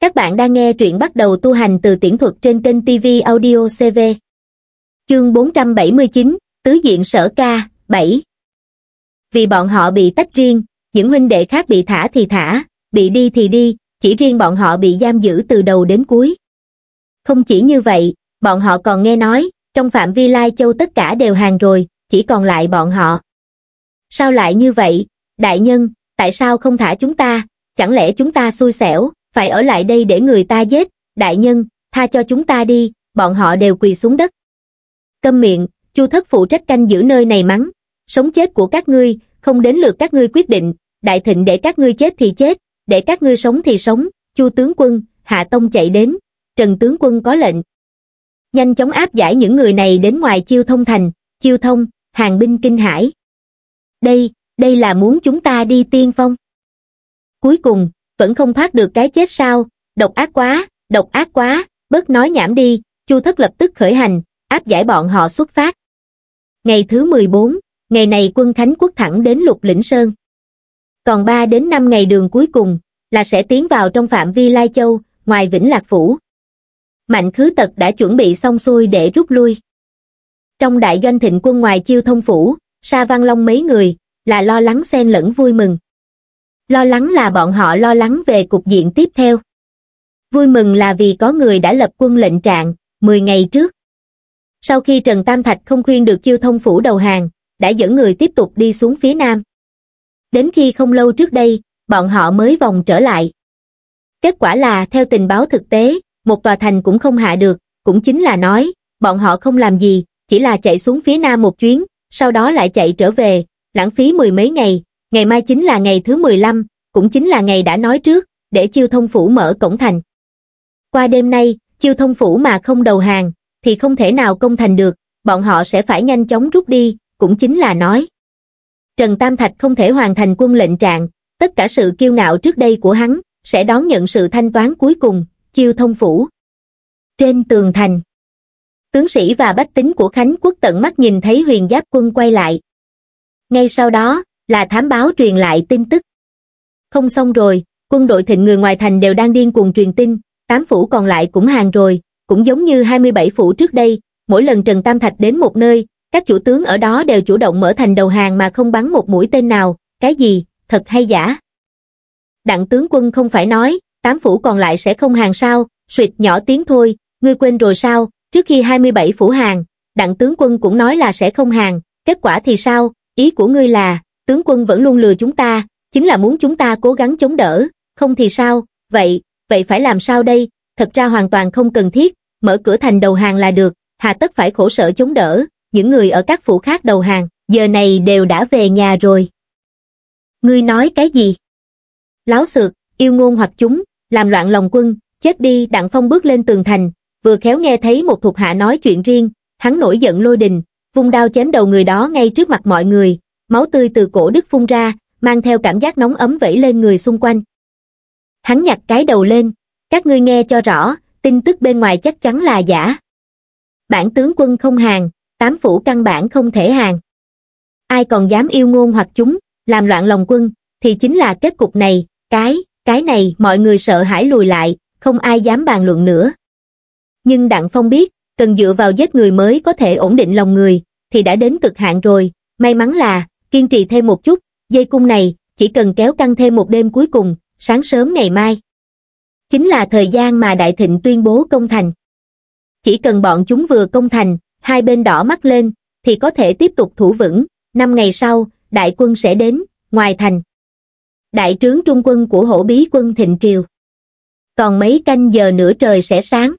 Các bạn đang nghe truyện bắt đầu tu hành từ tiễn thuật trên kênh TV Audio CV. Chương 479, Tứ Diện Sở Ca, 7 Vì bọn họ bị tách riêng, những huynh đệ khác bị thả thì thả, bị đi thì đi, chỉ riêng bọn họ bị giam giữ từ đầu đến cuối. Không chỉ như vậy, bọn họ còn nghe nói, trong phạm vi Lai Châu tất cả đều hàng rồi, chỉ còn lại bọn họ. Sao lại như vậy, đại nhân, tại sao không thả chúng ta, chẳng lẽ chúng ta xui xẻo, phải ở lại đây để người ta giết, đại nhân, tha cho chúng ta đi, bọn họ đều quỳ xuống đất. Câm miệng, chu thất phụ trách canh giữ nơi này mắng, sống chết của các ngươi, không đến lượt các ngươi quyết định, đại thịnh để các ngươi chết thì chết, để các ngươi sống thì sống, chu tướng quân, hạ tông chạy đến, trần tướng quân có lệnh. Nhanh chóng áp giải những người này đến ngoài chiêu thông thành, chiêu thông, hàng binh kinh hải. Đây, đây là muốn chúng ta đi tiên phong. Cuối cùng, vẫn không thoát được cái chết sao, độc ác quá, độc ác quá, bớt nói nhảm đi, Chu Thất lập tức khởi hành, áp giải bọn họ xuất phát. Ngày thứ 14, ngày này quân Khánh Quốc thẳng đến Lục Lĩnh Sơn. Còn 3 đến 5 ngày đường cuối cùng, là sẽ tiến vào trong phạm vi Lai Châu, ngoài Vĩnh Lạc Phủ. Mạnh khứ tật đã chuẩn bị xong xuôi để rút lui. Trong đại doanh thịnh quân ngoài chiêu thông phủ, Sa Văn Long mấy người, là lo lắng xen lẫn vui mừng. Lo lắng là bọn họ lo lắng về cục diện tiếp theo. Vui mừng là vì có người đã lập quân lệnh trạng, 10 ngày trước. Sau khi Trần Tam Thạch không khuyên được chiêu thông phủ đầu hàng, đã dẫn người tiếp tục đi xuống phía nam. Đến khi không lâu trước đây, bọn họ mới vòng trở lại. Kết quả là theo tình báo thực tế, một tòa thành cũng không hạ được, cũng chính là nói, bọn họ không làm gì, chỉ là chạy xuống phía nam một chuyến, sau đó lại chạy trở về, lãng phí mười mấy ngày, ngày mai chính là ngày thứ 15, cũng chính là ngày đã nói trước, để chiêu thông phủ mở cổng thành. Qua đêm nay, chiêu thông phủ mà không đầu hàng, thì không thể nào công thành được, bọn họ sẽ phải nhanh chóng rút đi, cũng chính là nói. Trần Tam Thạch không thể hoàn thành quân lệnh trạng, tất cả sự kiêu ngạo trước đây của hắn, sẽ đón nhận sự thanh toán cuối cùng, chiêu thông phủ. Trên tường thành, tướng sĩ và bách tính của Khánh quốc tận mắt nhìn thấy huyền giáp quân quay lại. Ngay sau đó, là thám báo truyền lại tin tức. Không xong rồi, quân đội thịnh người ngoài thành đều đang điên cuồng truyền tin, tám phủ còn lại cũng hàng rồi, cũng giống như 27 phủ trước đây, mỗi lần Trần Tam Thạch đến một nơi, các chủ tướng ở đó đều chủ động mở thành đầu hàng mà không bắn một mũi tên nào, cái gì, thật hay giả. Đặng tướng quân không phải nói, tám phủ còn lại sẽ không hàng sao, suyệt nhỏ tiếng thôi, ngươi quên rồi sao, trước khi 27 phủ hàng, đặng tướng quân cũng nói là sẽ không hàng, kết quả thì sao, ý của ngươi là, tướng quân vẫn luôn lừa chúng ta, chính là muốn chúng ta cố gắng chống đỡ, không thì sao, vậy, vậy phải làm sao đây, thật ra hoàn toàn không cần thiết, mở cửa thành đầu hàng là được, hà tất phải khổ sở chống đỡ, những người ở các phủ khác đầu hàng, giờ này đều đã về nhà rồi. Ngươi nói cái gì? Láo xược, yêu ngôn hoặc chúng, làm loạn lòng quân, chết đi đặng phong bước lên tường thành, vừa khéo nghe thấy một thuộc hạ nói chuyện riêng, hắn nổi giận lôi đình, vung đao chém đầu người đó ngay trước mặt mọi người, máu tươi từ cổ đức phun ra, mang theo cảm giác nóng ấm vẫy lên người xung quanh. Hắn nhặt cái đầu lên, các ngươi nghe cho rõ, tin tức bên ngoài chắc chắn là giả. Bản tướng quân không hàng, tám phủ căn bản không thể hàng. Ai còn dám yêu ngôn hoặc chúng, làm loạn lòng quân, thì chính là kết cục này, cái, cái này mọi người sợ hãi lùi lại, không ai dám bàn luận nữa. Nhưng Đặng Phong biết, cần dựa vào giết người mới có thể ổn định lòng người, thì đã đến cực hạn rồi, may mắn là, kiên trì thêm một chút, dây cung này, chỉ cần kéo căng thêm một đêm cuối cùng, sáng sớm ngày mai. Chính là thời gian mà Đại Thịnh tuyên bố công thành. Chỉ cần bọn chúng vừa công thành, hai bên đỏ mắt lên, thì có thể tiếp tục thủ vững, năm ngày sau, đại quân sẽ đến, ngoài thành. Đại trướng trung quân của hổ bí quân Thịnh Triều. Còn mấy canh giờ nữa trời sẽ sáng.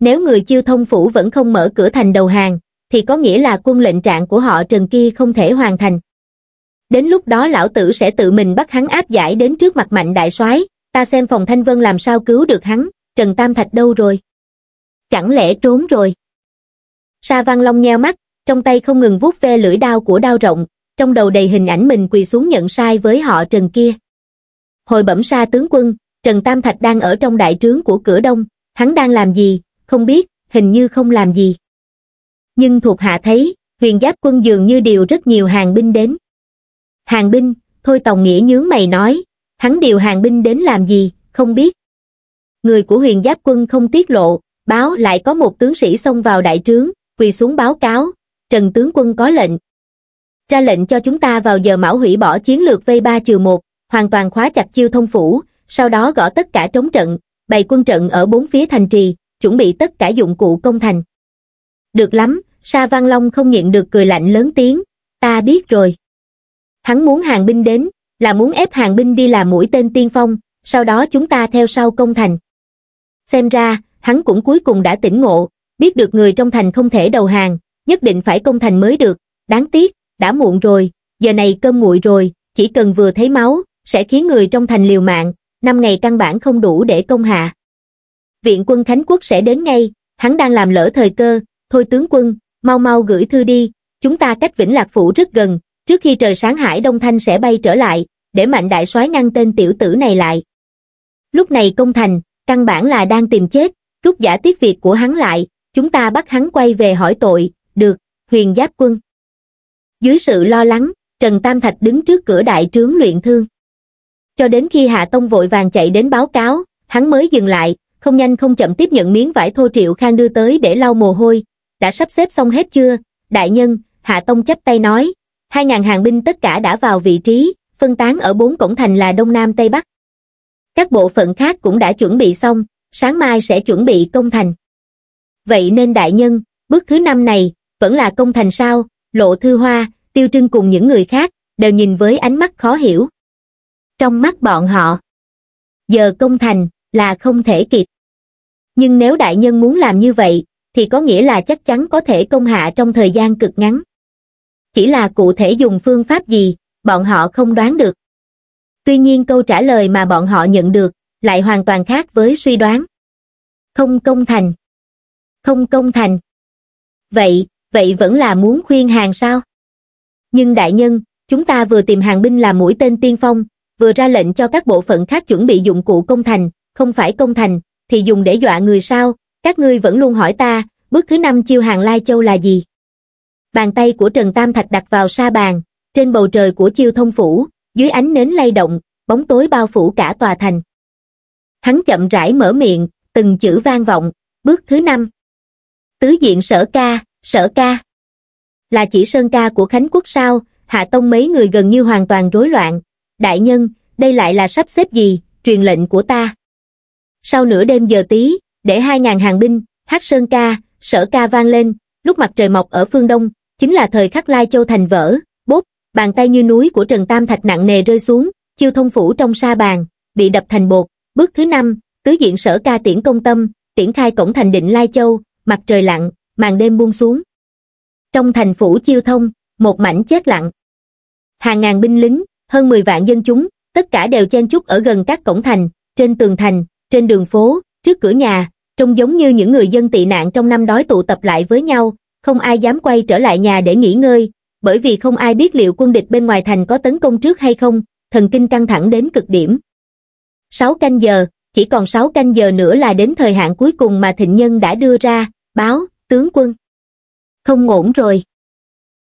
Nếu người chiêu thông phủ vẫn không mở cửa thành đầu hàng, thì có nghĩa là quân lệnh trạng của họ Trần kia không thể hoàn thành. Đến lúc đó lão tử sẽ tự mình bắt hắn áp giải đến trước mặt mạnh đại soái, ta xem phòng thanh vân làm sao cứu được hắn, Trần Tam Thạch đâu rồi? Chẳng lẽ trốn rồi? Sa Văn Long nheo mắt, trong tay không ngừng vuốt ve lưỡi đao của đao rộng, trong đầu đầy hình ảnh mình quỳ xuống nhận sai với họ Trần kia. Hồi bẩm sa tướng quân, Trần Tam Thạch đang ở trong đại trướng của cửa đông, hắn đang làm gì, không biết, hình như không làm gì nhưng thuộc hạ thấy, huyền giáp quân dường như điều rất nhiều hàng binh đến. Hàng binh, thôi Tòng Nghĩa nhướng mày nói, hắn điều hàng binh đến làm gì, không biết. người của huyền giáp quân không tiết lộ, báo lại có một tướng sĩ xông vào đại trướng, quỳ xuống báo cáo, Trần tướng quân có lệnh. Ra lệnh cho chúng ta vào giờ mão hủy bỏ chiến lược vây ba trừ một, hoàn toàn khóa chặt chiêu thông phủ, sau đó gõ tất cả trống trận, bày quân trận ở bốn phía thành trì, chuẩn bị tất cả dụng cụ công thành. Được lắm, Sa Văn Long không nhịn được cười lạnh lớn tiếng, ta biết rồi. Hắn muốn hàng binh đến, là muốn ép hàng binh đi làm mũi tên tiên phong, sau đó chúng ta theo sau công thành. Xem ra, hắn cũng cuối cùng đã tỉnh ngộ, biết được người trong thành không thể đầu hàng, nhất định phải công thành mới được, đáng tiếc, đã muộn rồi, giờ này cơm nguội rồi, chỉ cần vừa thấy máu, sẽ khiến người trong thành liều mạng, năm ngày căn bản không đủ để công hạ. Viện quân Khánh Quốc sẽ đến ngay, hắn đang làm lỡ thời cơ, thôi tướng quân, mau mau gửi thư đi, chúng ta cách Vĩnh Lạc Phủ rất gần, trước khi trời sáng Hải Đông Thanh sẽ bay trở lại, để mạnh đại soái ngăn tên tiểu tử này lại. Lúc này công thành, căn bản là đang tìm chết, rút giả tiết việc của hắn lại, chúng ta bắt hắn quay về hỏi tội, được, huyền giáp quân. Dưới sự lo lắng, Trần Tam Thạch đứng trước cửa đại trướng luyện thương. Cho đến khi Hạ Tông vội vàng chạy đến báo cáo, hắn mới dừng lại, không nhanh không chậm tiếp nhận miếng vải thô Triệu Khang đưa tới để lau mồ hôi. Đã sắp xếp xong hết chưa? Đại nhân, Hạ Tông chấp tay nói, hai ngàn hàng binh tất cả đã vào vị trí, phân tán ở bốn cổng thành là Đông Nam Tây Bắc. Các bộ phận khác cũng đã chuẩn bị xong, sáng mai sẽ chuẩn bị công thành. Vậy nên đại nhân, bước thứ năm này, vẫn là công thành sao, lộ thư hoa, tiêu trưng cùng những người khác, đều nhìn với ánh mắt khó hiểu. Trong mắt bọn họ, giờ công thành, là không thể kịp. Nhưng nếu đại nhân muốn làm như vậy, thì có nghĩa là chắc chắn có thể công hạ trong thời gian cực ngắn. Chỉ là cụ thể dùng phương pháp gì, bọn họ không đoán được. Tuy nhiên câu trả lời mà bọn họ nhận được, lại hoàn toàn khác với suy đoán. Không công thành. Không công thành. Vậy, vậy vẫn là muốn khuyên hàng sao? Nhưng đại nhân, chúng ta vừa tìm hàng binh làm mũi tên tiên phong, vừa ra lệnh cho các bộ phận khác chuẩn bị dụng cụ công thành, không phải công thành, thì dùng để dọa người sao, các ngươi vẫn luôn hỏi ta, bước thứ năm chiêu hàng Lai Châu là gì? Bàn tay của Trần Tam Thạch đặt vào sa bàn, trên bầu trời của chiêu thông phủ, dưới ánh nến lay động, bóng tối bao phủ cả tòa thành. Hắn chậm rãi mở miệng, từng chữ vang vọng, bước thứ năm. Tứ diện sở ca, sở ca. Là chỉ sơn ca của Khánh Quốc sao, hạ tông mấy người gần như hoàn toàn rối loạn. Đại nhân, đây lại là sắp xếp gì, truyền lệnh của ta. Sau nửa đêm giờ tí, để hai ngàn hàng binh, hát sơn ca, sở ca vang lên, lúc mặt trời mọc ở phương đông, chính là thời khắc Lai Châu thành vỡ, bốp, bàn tay như núi của Trần Tam Thạch nặng nề rơi xuống, chiêu thông phủ trong sa bàn, bị đập thành bột. Bước thứ năm, tứ diện sở ca tiễn công tâm, tiễn khai cổng thành định Lai Châu, mặt trời lặn, màn đêm buông xuống. Trong thành phủ chiêu thông, một mảnh chết lặng. Hàng ngàn binh lính, hơn 10 vạn dân chúng, tất cả đều chen chúc ở gần các cổng thành, trên tường thành, trên đường phố, trước cửa nhà, trông giống như những người dân tị nạn trong năm đói tụ tập lại với nhau, không ai dám quay trở lại nhà để nghỉ ngơi, bởi vì không ai biết liệu quân địch bên ngoài thành có tấn công trước hay không, thần kinh căng thẳng đến cực điểm. 6 canh giờ, chỉ còn 6 canh giờ nữa là đến thời hạn cuối cùng mà thịnh nhân đã đưa ra, báo, tướng quân. Không ổn rồi.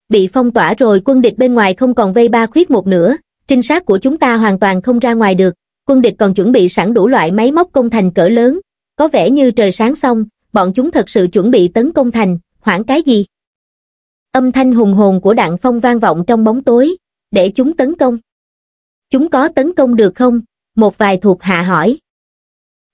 Bị phong tỏa rồi quân địch bên ngoài không còn vây ba khuyết một nữa, trinh sát của chúng ta hoàn toàn không ra ngoài được, quân địch còn chuẩn bị sẵn đủ loại máy móc công thành cỡ lớn, có vẻ như trời sáng xong, bọn chúng thật sự chuẩn bị tấn công thành, hoảng cái gì? Âm thanh hùng hồn của đạn phong vang vọng trong bóng tối, để chúng tấn công. Chúng có tấn công được không? Một vài thuộc hạ hỏi.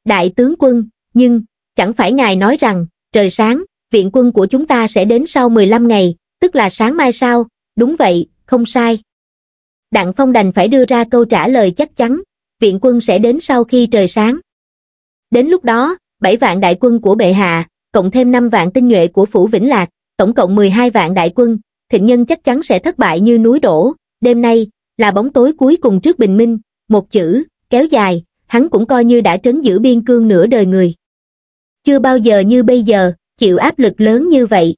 Đại tướng quân, nhưng, chẳng phải ngài nói rằng, trời sáng, viện quân của chúng ta sẽ đến sau 15 ngày, tức là sáng mai sau Đúng vậy, không sai. Đặng Phong đành phải đưa ra câu trả lời chắc chắn, viện quân sẽ đến sau khi trời sáng. Đến lúc đó, 7 vạn đại quân của bệ hạ, cộng thêm 5 vạn tinh nhuệ của Phủ Vĩnh Lạc, tổng cộng 12 vạn đại quân, thịnh nhân chắc chắn sẽ thất bại như núi đổ. Đêm nay, là bóng tối cuối cùng trước bình minh, một chữ, kéo dài, hắn cũng coi như đã trấn giữ biên cương nửa đời người. Chưa bao giờ như bây giờ, chịu áp lực lớn như vậy.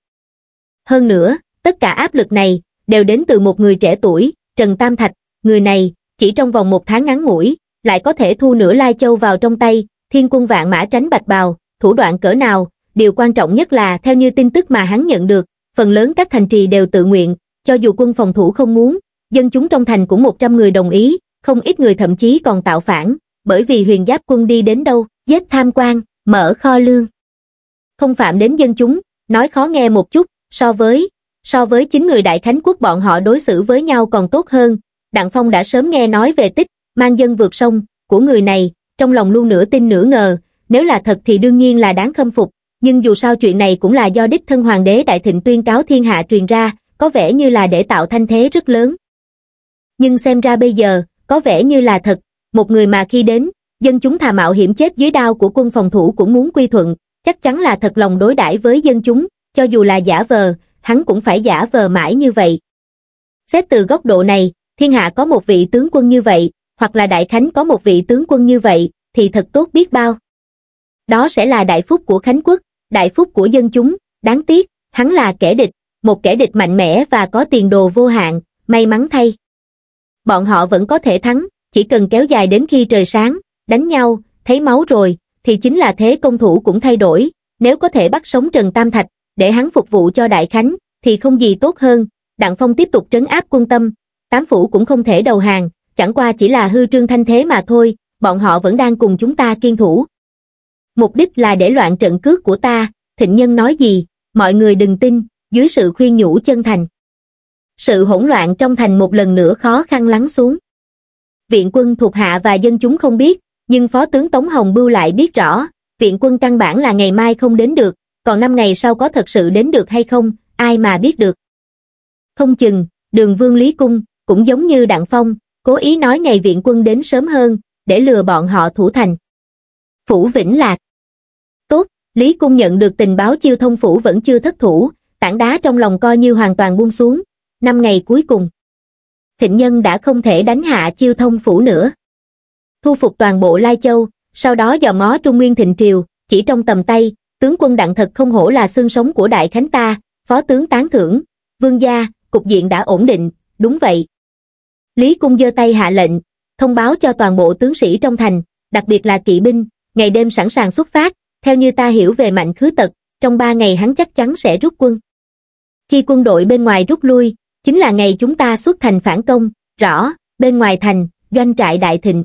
Hơn nữa, tất cả áp lực này, đều đến từ một người trẻ tuổi, Trần Tam Thạch, người này, chỉ trong vòng một tháng ngắn ngủi, lại có thể thu nửa Lai Châu vào trong tay, thiên quân vạn mã tránh bạch bào, thủ đoạn cỡ nào, điều quan trọng nhất là theo như tin tức mà hắn nhận được, phần lớn các thành trì đều tự nguyện, cho dù quân phòng thủ không muốn, dân chúng trong thành cũng 100 người đồng ý, không ít người thậm chí còn tạo phản, bởi vì huyền giáp quân đi đến đâu, giết tham quan, mở kho lương. Không phạm đến dân chúng, nói khó nghe một chút, so với, so với chính người đại khánh quốc bọn họ đối xử với nhau còn tốt hơn. Đặng Phong đã sớm nghe nói về tích, mang dân vượt sông, của người này, trong lòng luôn nửa tin nửa ngờ, nếu là thật thì đương nhiên là đáng khâm phục, nhưng dù sao chuyện này cũng là do đích thân hoàng đế đại thịnh tuyên cáo thiên hạ truyền ra, có vẻ như là để tạo thanh thế rất lớn. Nhưng xem ra bây giờ, có vẻ như là thật, một người mà khi đến, dân chúng thà mạo hiểm chết dưới đao của quân phòng thủ cũng muốn quy thuận, chắc chắn là thật lòng đối đãi với dân chúng, cho dù là giả vờ, hắn cũng phải giả vờ mãi như vậy. Xét từ góc độ này, thiên hạ có một vị tướng quân như vậy, hoặc là đại khánh có một vị tướng quân như vậy, thì thật tốt biết bao. Đó sẽ là đại phúc của Khánh quốc, đại phúc của dân chúng, đáng tiếc, hắn là kẻ địch, một kẻ địch mạnh mẽ và có tiền đồ vô hạn, may mắn thay. Bọn họ vẫn có thể thắng, chỉ cần kéo dài đến khi trời sáng, đánh nhau, thấy máu rồi, thì chính là thế công thủ cũng thay đổi, nếu có thể bắt sống Trần Tam Thạch, để hắn phục vụ cho Đại Khánh, thì không gì tốt hơn, Đặng Phong tiếp tục trấn áp quân tâm, tám phủ cũng không thể đầu hàng, chẳng qua chỉ là hư trương thanh thế mà thôi, bọn họ vẫn đang cùng chúng ta kiên thủ. Mục đích là để loạn trận cước của ta, thịnh nhân nói gì, mọi người đừng tin, dưới sự khuyên nhủ chân thành. Sự hỗn loạn trong thành một lần nữa khó khăn lắng xuống. Viện quân thuộc hạ và dân chúng không biết, nhưng Phó tướng Tống Hồng Bưu lại biết rõ, viện quân căn bản là ngày mai không đến được, còn năm ngày sau có thật sự đến được hay không, ai mà biết được. Không chừng, đường vương Lý Cung, cũng giống như Đặng Phong, cố ý nói ngày viện quân đến sớm hơn, để lừa bọn họ thủ thành. Phủ Vĩnh Lạc Tốt, Lý Cung nhận được tình báo chiêu thông phủ vẫn chưa thất thủ, tảng đá trong lòng coi như hoàn toàn buông xuống. Năm ngày cuối cùng, thịnh nhân đã không thể đánh hạ chiêu thông phủ nữa. Thu phục toàn bộ Lai Châu, sau đó dò mó Trung Nguyên Thịnh Triều, chỉ trong tầm tay, tướng quân đặng thật không hổ là xương sống của Đại Khánh ta, phó tướng tán thưởng, vương gia, cục diện đã ổn định, đúng vậy. Lý Cung giơ tay hạ lệnh, thông báo cho toàn bộ tướng sĩ trong thành, đặc biệt là kỵ binh, ngày đêm sẵn sàng xuất phát, theo như ta hiểu về mạnh khứ tật, trong ba ngày hắn chắc chắn sẽ rút quân. Khi quân đội bên ngoài rút lui, chính là ngày chúng ta xuất thành phản công, rõ, bên ngoài thành, doanh trại đại thịnh.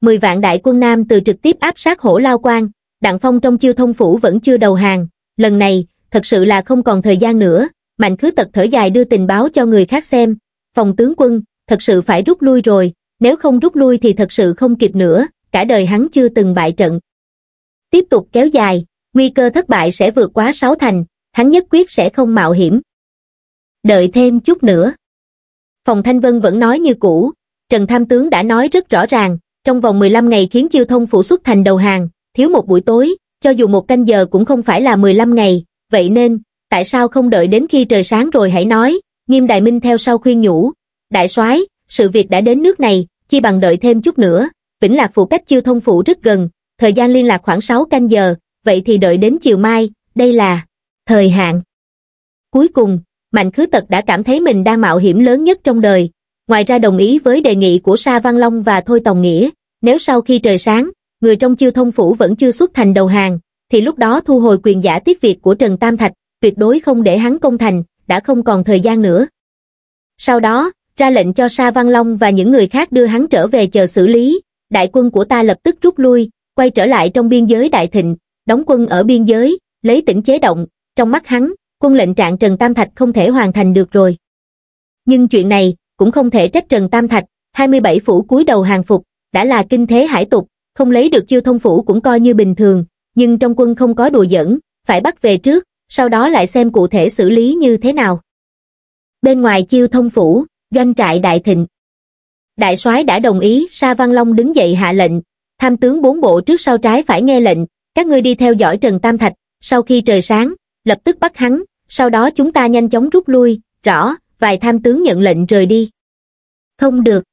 Mười vạn đại quân Nam từ trực tiếp áp sát hổ lao quan, Đặng Phong trong chiêu thông phủ vẫn chưa đầu hàng, lần này, thật sự là không còn thời gian nữa, mạnh khứ tật thở dài đưa tình báo cho người khác xem, phòng tướng quân, thật sự phải rút lui rồi, nếu không rút lui thì thật sự không kịp nữa, cả đời hắn chưa từng bại trận. Tiếp tục kéo dài, nguy cơ thất bại sẽ vượt quá sáu thành, hắn nhất quyết sẽ không mạo hiểm. Đợi thêm chút nữa. Phòng Thanh Vân vẫn nói như cũ, Trần Tham Tướng đã nói rất rõ ràng, trong vòng 15 ngày khiến chiêu thông phủ xuất thành đầu hàng, thiếu một buổi tối, cho dù một canh giờ cũng không phải là 15 ngày, vậy nên, tại sao không đợi đến khi trời sáng rồi hãy nói, nghiêm đại minh theo sau khuyên nhủ, đại soái sự việc đã đến nước này, chi bằng đợi thêm chút nữa, Vĩnh Lạc phủ cách chiêu thông phủ rất gần, thời gian liên lạc khoảng 6 canh giờ, vậy thì đợi đến chiều mai, đây là thời hạn. Cuối cùng, Mạnh Khứ Tật đã cảm thấy mình đang mạo hiểm lớn nhất trong đời, ngoài ra đồng ý với đề nghị của Sa Văn Long và Thôi Tòng Nghĩa, nếu sau khi trời sáng, người trong chiêu thông phủ vẫn chưa xuất thành đầu hàng, thì lúc đó thu hồi quyền giả tiếp việc của Trần Tam Thạch, tuyệt đối không để hắn công thành, đã không còn thời gian nữa. Sau đó, ra lệnh cho Sa Văn Long và những người khác đưa hắn trở về chờ xử lý, đại quân của ta lập tức rút lui, quay trở lại trong biên giới đại thịnh, đóng quân ở biên giới, lấy tỉnh chế động, trong mắt hắn, quân lệnh trạng Trần Tam Thạch không thể hoàn thành được rồi. Nhưng chuyện này, cũng không thể trách Trần Tam Thạch, 27 phủ cúi đầu hàng phục, đã là kinh thế hải tục, không lấy được chiêu thông phủ cũng coi như bình thường, nhưng trong quân không có đùa giỡn, phải bắt về trước, sau đó lại xem cụ thể xử lý như thế nào. Bên ngoài chiêu thông phủ, doanh trại đại thịnh. Đại soái đã đồng ý, Sa Văn Long đứng dậy hạ lệnh, tham tướng bốn bộ trước sau trái phải nghe lệnh, các ngươi đi theo dõi Trần Tam Thạch, sau khi trời sáng, lập tức bắt hắn, sau đó chúng ta nhanh chóng rút lui, rõ, vài tham tướng nhận lệnh rời đi. Không được.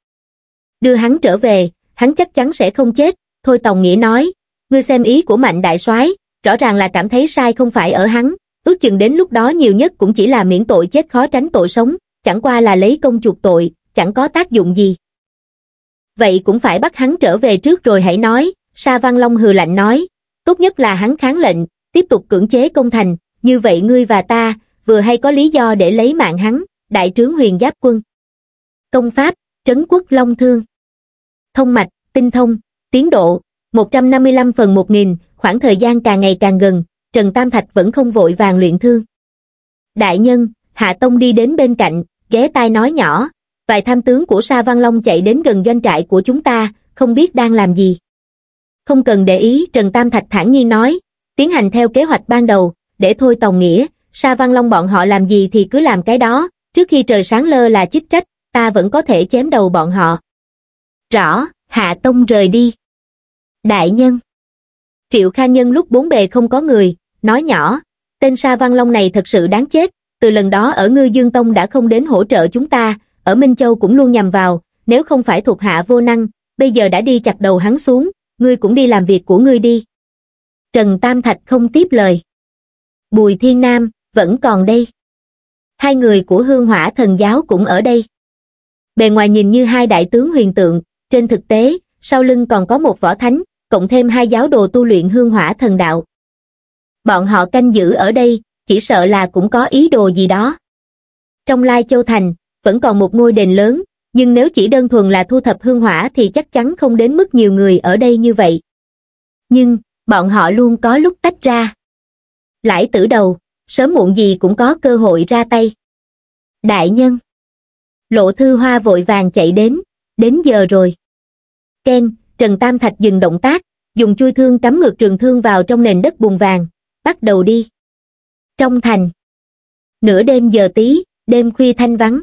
Đưa hắn trở về, hắn chắc chắn sẽ không chết, Thôi Tòng Nghĩa nói, ngươi xem ý của mạnh đại soái rõ ràng là cảm thấy sai không phải ở hắn, ước chừng đến lúc đó nhiều nhất cũng chỉ là miễn tội chết khó tránh tội sống, chẳng qua là lấy công chuộc tội, chẳng có tác dụng gì. Vậy cũng phải bắt hắn trở về trước rồi hãy nói, Sa Văn Long hừ lạnh nói, tốt nhất là hắn kháng lệnh, tiếp tục cưỡng chế công thành, như vậy ngươi và ta, vừa hay có lý do để lấy mạng hắn, đại trướng huyền giáp quân. Công pháp, trấn quốc long thương. Thông mạch, tinh thông, Tiến độ, 155 phần 1000, khoảng thời gian càng ngày càng gần, Trần Tam Thạch vẫn không vội vàng luyện thương. Đại nhân, Hạ Tông đi đến bên cạnh, ghé tai nói nhỏ, vài tham tướng của Sa Văn Long chạy đến gần doanh trại của chúng ta, không biết đang làm gì. Không cần để ý, Trần Tam Thạch thản nhiên nói, tiến hành theo kế hoạch ban đầu, để thôi Tòng Nghĩa, Sa Văn Long bọn họ làm gì thì cứ làm cái đó, trước khi trời sáng lơ là chích trách, ta vẫn có thể chém đầu bọn họ. Rõ, Hạ Tông rời đi. Đại nhân Triệu Kha Nhân lúc bốn bề không có người, nói nhỏ, tên Sa Văn Long này thật sự đáng chết, từ lần đó ở Ngư Dương Tông đã không đến hỗ trợ chúng ta, ở Minh Châu cũng luôn nhằm vào, nếu không phải thuộc hạ vô năng, bây giờ đã đi chặt đầu hắn xuống, ngươi cũng đi làm việc của ngươi đi. Trần Tam Thạch không tiếp lời. Bùi Thiên Nam, vẫn còn đây. Hai người của hương hỏa thần giáo cũng ở đây. Bề ngoài nhìn như hai đại tướng huyền tượng, trên thực tế, sau lưng còn có một võ thánh, cộng thêm hai giáo đồ tu luyện hương hỏa thần đạo. Bọn họ canh giữ ở đây, chỉ sợ là cũng có ý đồ gì đó. Trong Lai Châu Thành, vẫn còn một ngôi đền lớn, nhưng nếu chỉ đơn thuần là thu thập hương hỏa thì chắc chắn không đến mức nhiều người ở đây như vậy. Nhưng, bọn họ luôn có lúc tách ra. Lãi tử đầu, sớm muộn gì cũng có cơ hội ra tay. Đại nhân Lộ thư hoa vội vàng chạy đến, đến giờ rồi. Ken, Trần Tam Thạch dừng động tác, dùng chui thương cắm ngược trường thương vào trong nền đất bùn vàng, bắt đầu đi. Trong thành. Nửa đêm giờ tí, đêm khuya thanh vắng.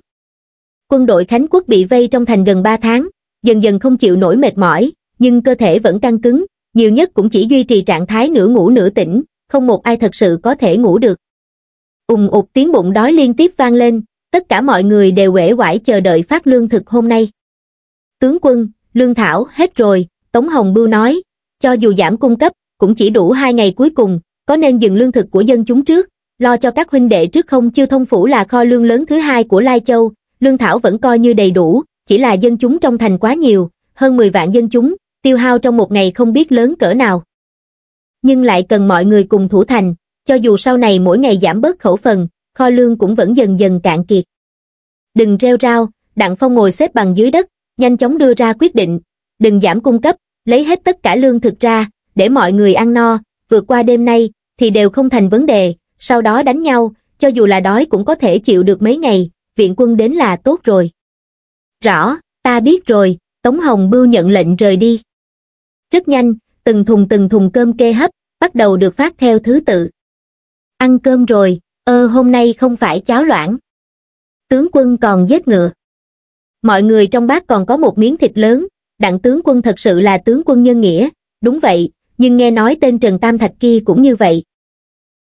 Quân đội Khánh Quốc bị vây trong thành gần 3 tháng, dần dần không chịu nổi mệt mỏi, nhưng cơ thể vẫn căng cứng, nhiều nhất cũng chỉ duy trì trạng thái nửa ngủ nửa tỉnh, không một ai thật sự có thể ngủ được. Ùng ụt tiếng bụng đói liên tiếp vang lên, tất cả mọi người đều uể oải chờ đợi phát lương thực hôm nay. Tướng quân, lương thảo hết rồi, Tống Hồng Bưu nói, cho dù giảm cung cấp, cũng chỉ đủ hai ngày cuối cùng, có nên dừng lương thực của dân chúng trước, lo cho các huynh đệ trước không chiêu thông phủ là kho lương lớn thứ hai của Lai Châu, lương thảo vẫn coi như đầy đủ, chỉ là dân chúng trong thành quá nhiều, hơn 10 vạn dân chúng, tiêu hao trong một ngày không biết lớn cỡ nào. Nhưng lại cần mọi người cùng thủ thành, cho dù sau này mỗi ngày giảm bớt khẩu phần, kho lương cũng vẫn dần dần cạn kiệt. Đừng reo rao, Đặng Phong ngồi xếp bằng dưới đất, nhanh chóng đưa ra quyết định, đừng giảm cung cấp, lấy hết tất cả lương thực ra, để mọi người ăn no, vượt qua đêm nay, thì đều không thành vấn đề, sau đó đánh nhau, cho dù là đói cũng có thể chịu được mấy ngày, viện quân đến là tốt rồi. Rõ, ta biết rồi, Tống Hồng Bưu nhận lệnh rời đi. Rất nhanh, từng thùng từng thùng cơm kê hấp, bắt đầu được phát theo thứ tự. Ăn cơm rồi, ơ hôm nay không phải cháo loãng. Tướng quân còn giết ngựa. Mọi người trong bát còn có một miếng thịt lớn, đặng tướng quân thật sự là tướng quân nhân nghĩa, đúng vậy, nhưng nghe nói tên Trần Tam Thạch kia cũng như vậy.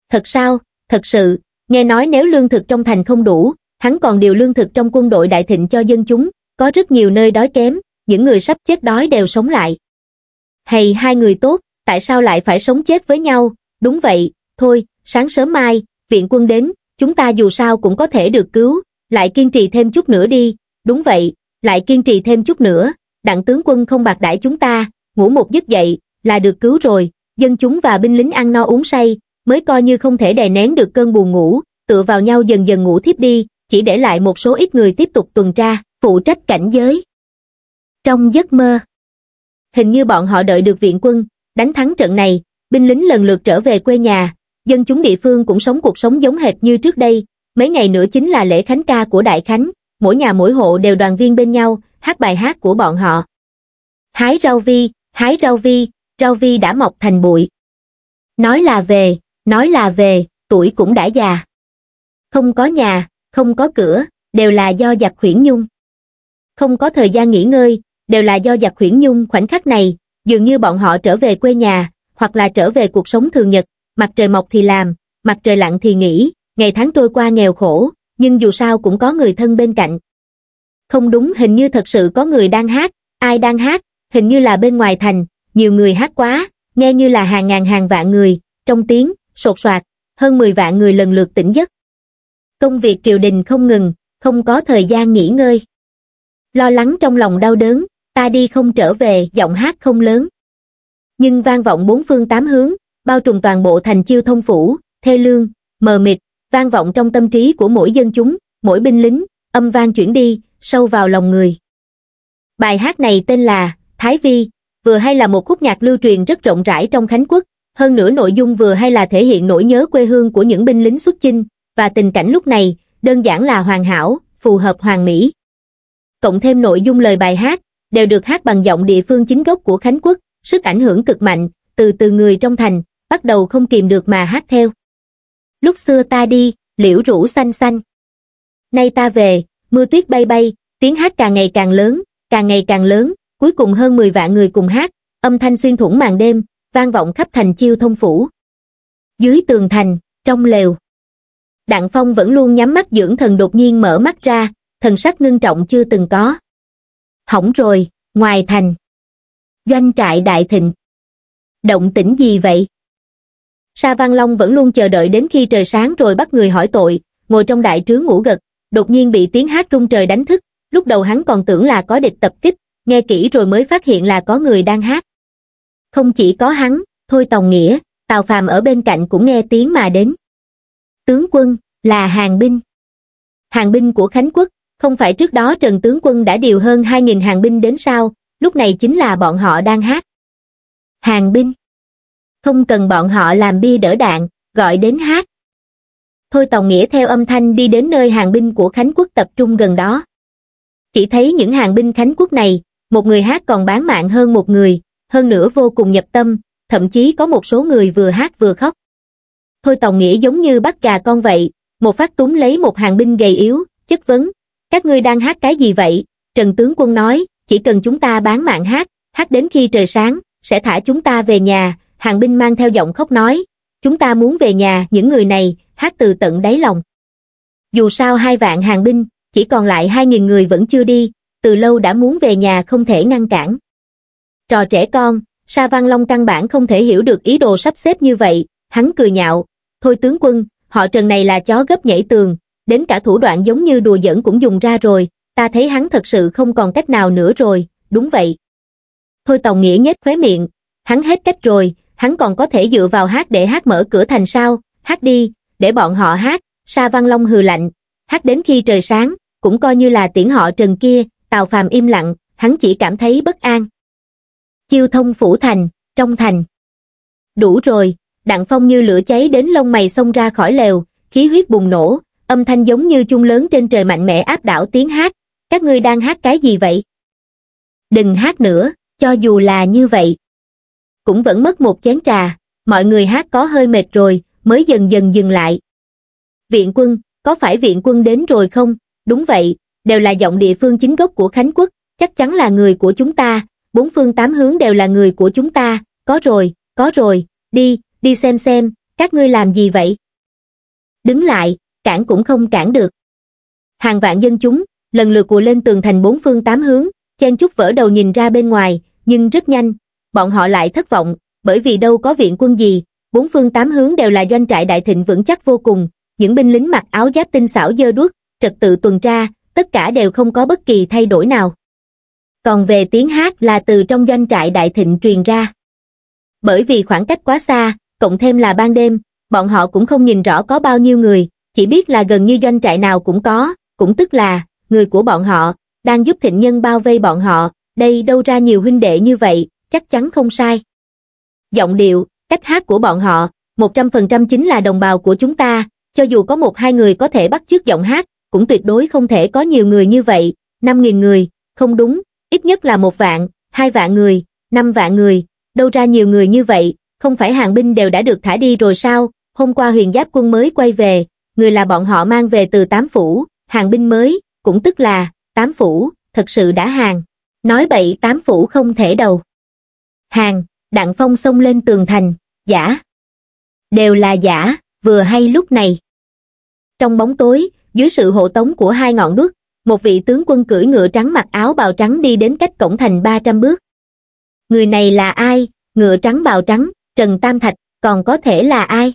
Thật sao, thật sự, nghe nói nếu lương thực trong thành không đủ, hắn còn điều lương thực trong quân đội đại thịnh cho dân chúng, có rất nhiều nơi đói kém, những người sắp chết đói đều sống lại. Hay hai người tốt, tại sao lại phải sống chết với nhau, đúng vậy, thôi, sáng sớm mai, viện quân đến, chúng ta dù sao cũng có thể được cứu, lại kiên trì thêm chút nữa đi, đúng vậy, lại kiên trì thêm chút nữa, đặng tướng quân không bạc đãi chúng ta, ngủ một giấc dậy, là được cứu rồi, dân chúng và binh lính ăn no uống say, mới coi như không thể đè nén được cơn buồn ngủ, tựa vào nhau dần dần ngủ thiếp đi, chỉ để lại một số ít người tiếp tục tuần tra, phụ trách cảnh giới. Trong giấc mơ, hình như bọn họ đợi được viện quân, đánh thắng trận này, binh lính lần lượt trở về quê nhà, dân chúng địa phương cũng sống cuộc sống giống hệt như trước đây, mấy ngày nữa chính là lễ khánh ca của Đại Khánh, mỗi nhà mỗi hộ đều đoàn viên bên nhau, hát bài hát của bọn họ. Hái rau vi, hái rau vi, rau vi đã mọc thành bụi. Nói là về, nói là về, tuổi cũng đã già. Không có nhà, không có cửa, đều là do giặc khuyển nhung. Không có thời gian nghỉ ngơi, đều là do giặc khuyển nhung. Khoảnh khắc này, dường như bọn họ trở về quê nhà, hoặc là trở về cuộc sống thường nhật, mặt trời mọc thì làm, mặt trời lặn thì nghỉ, ngày tháng trôi qua nghèo khổ, nhưng dù sao cũng có người thân bên cạnh. Không đúng hình như thật sự có người đang hát, ai đang hát, hình như là bên ngoài thành, nhiều người hát quá, nghe như là hàng ngàn hàng vạn người, trong tiếng, sột soạt, hơn 10 vạn người lần lượt tỉnh giấc. Công việc triều đình không ngừng, không có thời gian nghỉ ngơi. Lo lắng trong lòng đau đớn, ta đi không trở về, giọng hát không lớn. Nhưng vang vọng bốn phương tám hướng, bao trùm toàn bộ thành chiêu thông phủ, thê lương, mờ mịt, vang vọng trong tâm trí của mỗi dân chúng, mỗi binh lính, âm vang chuyển đi, sâu vào lòng người. Bài hát này tên là Thái Vi, vừa hay là một khúc nhạc lưu truyền rất rộng rãi trong Khánh Quốc, hơn nữa nội dung vừa hay là thể hiện nỗi nhớ quê hương của những binh lính xuất chinh, và tình cảnh lúc này, đơn giản là hoàn hảo, phù hợp hoàn mỹ. Cộng thêm nội dung lời bài hát, đều được hát bằng giọng địa phương chính gốc của Khánh Quốc, sức ảnh hưởng cực mạnh, từ từ người trong thành, bắt đầu không kìm được mà hát theo. Lúc xưa ta đi, liễu rủ xanh xanh. Nay ta về, mưa tuyết bay bay, tiếng hát càng ngày càng lớn, càng ngày càng lớn, cuối cùng hơn 10 vạn người cùng hát, âm thanh xuyên thủng màn đêm, vang vọng khắp thành chiêu thông phủ. Dưới tường thành, trong lều. Đặng Phong vẫn luôn nhắm mắt dưỡng thần đột nhiên mở mắt ra, thần sắc ngưng trọng chưa từng có. Hỏng rồi, ngoài thành. Doanh trại đại thịnh. Động tĩnh gì vậy? Sa Văn Long vẫn luôn chờ đợi đến khi trời sáng rồi bắt người hỏi tội, ngồi trong đại trướng ngủ gật, đột nhiên bị tiếng hát rung trời đánh thức, lúc đầu hắn còn tưởng là có địch tập kích, nghe kỹ rồi mới phát hiện là có người đang hát. Không chỉ có hắn, Thôi Tòng Nghĩa, Tào Phàm ở bên cạnh cũng nghe tiếng mà đến. Tướng quân, là hàng binh. Hàng binh của Khánh Quốc, không phải trước đó Trần Tướng quân đã điều hơn 2.000 hàng binh đến sao, lúc này chính là bọn họ đang hát. Hàng binh. Không cần bọn họ làm bia đỡ đạn, gọi đến hát. Thôi Tòng Nghĩa theo âm thanh đi đến nơi hàng binh của Khánh Quốc tập trung gần đó. Chỉ thấy những hàng binh Khánh Quốc này, một người hát còn bán mạng hơn một người, hơn nữa vô cùng nhập tâm, thậm chí có một số người vừa hát vừa khóc. Thôi Tòng Nghĩa giống như bắt gà con vậy, một phát túm lấy một hàng binh gầy yếu, chất vấn, các ngươi đang hát cái gì vậy? Trần Tướng Quân nói, chỉ cần chúng ta bán mạng hát, hát đến khi trời sáng, sẽ thả chúng ta về nhà, hàng binh mang theo giọng khóc nói, chúng ta muốn về nhà, những người này, hát từ tận đáy lòng. Dù sao hai vạn hàng binh, chỉ còn lại hai nghìn người vẫn chưa đi, từ lâu đã muốn về nhà không thể ngăn cản. Trò trẻ con, Sa Văn Long căn bản không thể hiểu được ý đồ sắp xếp như vậy, hắn cười nhạo, thôi tướng quân, họ trần này là chó gấp nhảy tường, đến cả thủ đoạn giống như đùa giỡn cũng dùng ra rồi, ta thấy hắn thật sự không còn cách nào nữa rồi, đúng vậy. Thôi Tòng Nghĩa nhếch khóe miệng, hắn hết cách rồi, hắn còn có thể dựa vào hát để hát mở cửa thành sao, hát đi, để bọn họ hát, Sa Văn Long hừ lạnh, hát đến khi trời sáng, cũng coi như là tiễn họ trần kia, Tào Phàm im lặng, hắn chỉ cảm thấy bất an. Chiêu thông phủ thành, trong thành. Đủ rồi, Đặng Phong như lửa cháy đến lông mày xông ra khỏi lều, khí huyết bùng nổ, âm thanh giống như chung lớn trên trời mạnh mẽ áp đảo tiếng hát. Các ngươi đang hát cái gì vậy? Đừng hát nữa, cho dù là như vậy. Cũng vẫn mất một chén trà, mọi người hát có hơi mệt rồi, mới dần dần dừng lại. Viện quân, có phải viện quân đến rồi không? Đúng vậy, đều là giọng địa phương chính gốc của Khánh Quốc, chắc chắn là người của chúng ta, bốn phương tám hướng đều là người của chúng ta, có rồi, có rồi, đi, đi xem xem, các ngươi làm gì vậy? Đứng lại, cản cũng không cản được. Hàng vạn dân chúng, lần lượt của lên tường thành bốn phương tám hướng, chen chúc vỡ đầu nhìn ra bên ngoài, nhưng rất nhanh, bọn họ lại thất vọng, bởi vì đâu có viện quân gì, bốn phương tám hướng đều là doanh trại đại thịnh vững chắc vô cùng, những binh lính mặc áo giáp tinh xảo dơ đuốc, trật tự tuần tra, tất cả đều không có bất kỳ thay đổi nào. Còn về tiếng hát là từ trong doanh trại đại thịnh truyền ra. Bởi vì khoảng cách quá xa, cộng thêm là ban đêm, bọn họ cũng không nhìn rõ có bao nhiêu người, chỉ biết là gần như doanh trại nào cũng có, cũng tức là, người của bọn họ, đang giúp thịnh nhân bao vây bọn họ, đây đâu ra nhiều huynh đệ như vậy, chắc chắn không sai. Giọng điệu, cách hát của bọn họ, 100% chính là đồng bào của chúng ta, cho dù có một hai người có thể bắt chước giọng hát, cũng tuyệt đối không thể có nhiều người như vậy, 5.000 người, không đúng, ít nhất là một vạn, hai vạn người, năm vạn người, đâu ra nhiều người như vậy, không phải hàng binh đều đã được thả đi rồi sao, hôm qua huyền giáp quân mới quay về, người là bọn họ mang về từ tám phủ, hàng binh mới, cũng tức là, tám phủ, thật sự đã hàng. Nói bậy tám phủ không thể đầu. Hàng, đặng phong xông lên tường thành, giả. Đều là giả, vừa hay lúc này. Trong bóng tối, dưới sự hộ tống của hai ngọn đuốc, một vị tướng quân cưỡi ngựa trắng mặc áo bào trắng đi đến cách cổng thành 300 bước. Người này là ai? Ngựa trắng bào trắng, Trần Tam Thạch, còn có thể là ai?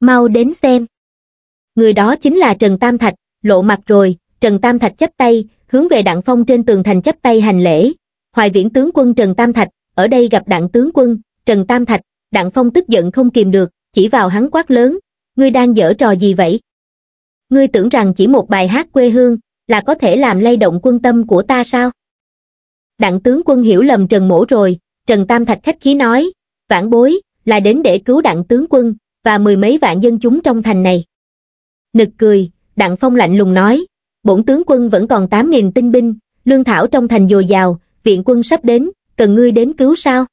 Mau đến xem. Người đó chính là Trần Tam Thạch, lộ mặt rồi, Trần Tam Thạch chấp tay, hướng về Đặng Phong trên tường thành chấp tay hành lễ. Hoài viễn tướng quân Trần Tam Thạch, ở đây gặp Đặng tướng quân, Trần Tam Thạch, Đặng Phong tức giận không kìm được, chỉ vào hắn quát lớn, ngươi đang dở trò gì vậy? Ngươi tưởng rằng chỉ một bài hát quê hương, là có thể làm lay động quân tâm của ta sao? Đặng tướng quân hiểu lầm Trần Mỗ rồi, Trần Tam Thạch khách khí nói, vãn bối, là đến để cứu đặng tướng quân, và mười mấy vạn dân chúng trong thành này. Nực cười, đặng phong lạnh lùng nói, bổn tướng quân vẫn còn 8.000 tinh binh, lương thảo trong thành dồi dào, viện quân sắp đến, cần ngươi đến cứu sao?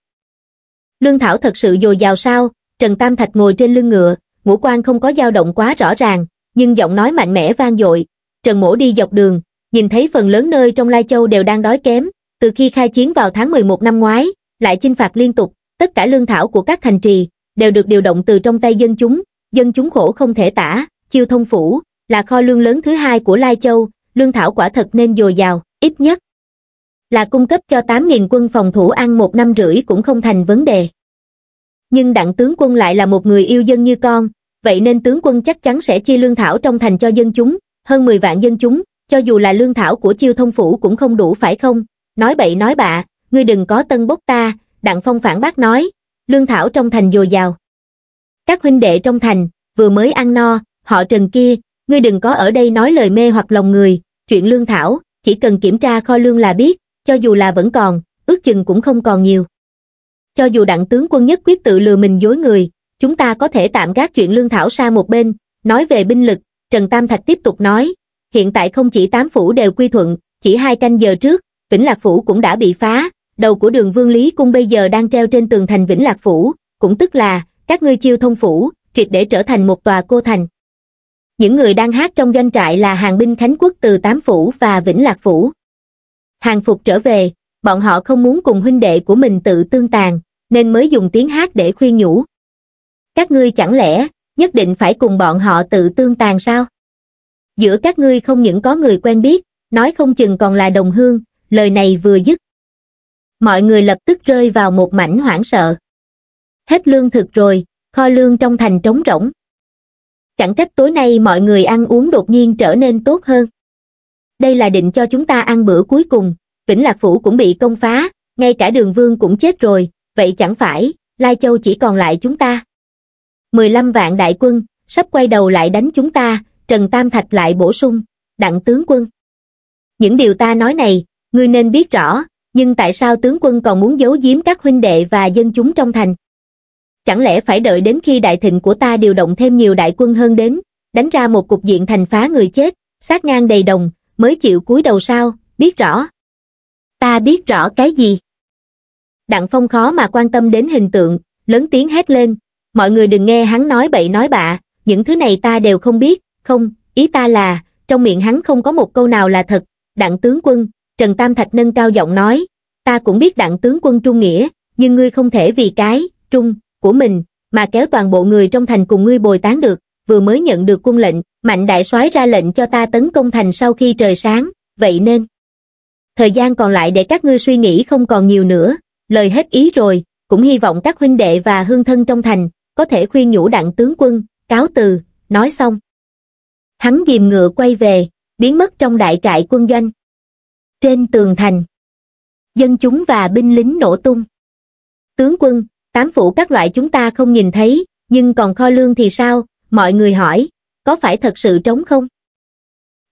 Lương thảo thật sự dồi dào sao? Trần Tam Thạch ngồi trên lưng ngựa, ngũ quan không có dao động quá rõ ràng, nhưng giọng nói mạnh mẽ vang dội. Trần Mỗ đi dọc đường, nhìn thấy phần lớn nơi trong Lai Châu đều đang đói kém, từ khi khai chiến vào tháng 11 năm ngoái, lại chinh phạt liên tục, tất cả lương thảo của các thành trì đều được điều động từ trong tay dân chúng, dân chúng khổ không thể tả, chiêu thông phủ là kho lương lớn thứ hai của Lai Châu, lương thảo quả thật nên dồi dào, ít nhất là cung cấp cho 8.000 quân phòng thủ ăn một năm rưỡi cũng không thành vấn đề. Nhưng đặng tướng quân lại là một người yêu dân như con, vậy nên tướng quân chắc chắn sẽ chia lương thảo trong thành cho dân chúng, hơn 10 vạn dân chúng, cho dù là lương thảo của chiêu thông phủ cũng không đủ phải không? Nói bậy nói bạ, ngươi đừng có tân bốc ta, đặng phong phản bác nói, lương thảo trong thành dồi dào. Các huynh đệ trong thành, vừa mới ăn no, họ trần kia, ngươi đừng có ở đây nói lời mê hoặc lòng người, chuyện lương thảo, chỉ cần kiểm tra kho lương là biết, cho dù là vẫn còn, ước chừng cũng không còn nhiều. Cho dù đặng tướng quân nhất quyết tự lừa mình dối người, chúng ta có thể tạm gác chuyện lương thảo sang một bên, nói về binh lực, Trần Tam Thạch tiếp tục nói, hiện tại không chỉ tám phủ đều quy thuận, chỉ hai canh giờ trước, Vĩnh Lạc Phủ cũng đã bị phá, đầu của đường Vương Lý Cung bây giờ đang treo trên tường thành Vĩnh Lạc Phủ, cũng tức là, các ngươi chiêu thông phủ, triệt để trở thành một tòa cô thành. Những người đang hát trong doanh trại là hàng binh Khánh Quốc từ Tám Phủ và Vĩnh Lạc Phủ. Hàng Phục trở về, bọn họ không muốn cùng huynh đệ của mình tự tương tàn, nên mới dùng tiếng hát để khuyên nhủ. Các ngươi chẳng lẽ, nhất định phải cùng bọn họ tự tương tàn sao? Giữa các ngươi không những có người quen biết, nói không chừng còn là đồng hương, lời này vừa dứt. Mọi người lập tức rơi vào một mảnh hoảng sợ. Hết lương thực rồi, kho lương trong thành trống rỗng. Chẳng trách tối nay mọi người ăn uống đột nhiên trở nên tốt hơn. Đây là định cho chúng ta ăn bữa cuối cùng, Vĩnh Lạc Phủ cũng bị công phá, ngay cả đường vương cũng chết rồi, vậy chẳng phải, Lai Châu chỉ còn lại chúng ta. 15 vạn đại quân, sắp quay đầu lại đánh chúng ta, Trần Tam Thạch lại bổ sung, đặng tướng quân. Những điều ta nói này, ngươi nên biết rõ, nhưng tại sao tướng quân còn muốn giấu giếm các huynh đệ và dân chúng trong thành? Chẳng lẽ phải đợi đến khi đại thịnh của ta điều động thêm nhiều đại quân hơn đến, đánh ra một cục diện thành phá người chết, sát ngang đầy đồng, mới chịu cúi đầu sao, biết rõ. Ta biết rõ cái gì? Đặng Phong khó mà quan tâm đến hình tượng, lớn tiếng hét lên, mọi người đừng nghe hắn nói bậy nói bạ, những thứ này ta đều không biết, không, ý ta là, trong miệng hắn không có một câu nào là thật, đặng tướng quân, Trần Tam Thạch nâng cao giọng nói, ta cũng biết đặng tướng quân trung nghĩa, nhưng ngươi không thể vì cái, trung, của mình, mà kéo toàn bộ người trong thành cùng ngươi bồi tán được, vừa mới nhận được quân lệnh, mạnh đại soái ra lệnh cho ta tấn công thành sau khi trời sáng, vậy nên. Thời gian còn lại để các ngươi suy nghĩ không còn nhiều nữa, lời hết ý rồi, cũng hy vọng các huynh đệ và hương thân trong thành, có thể khuyên nhủ đặng tướng quân, cáo từ, nói xong. Hắn ghim ngựa quay về, biến mất trong đại trại quân doanh. Trên tường thành, dân chúng và binh lính nổ tung. Tướng quân, tám phủ các loại chúng ta không nhìn thấy, nhưng còn kho lương thì sao? Mọi người hỏi, có phải thật sự trống không?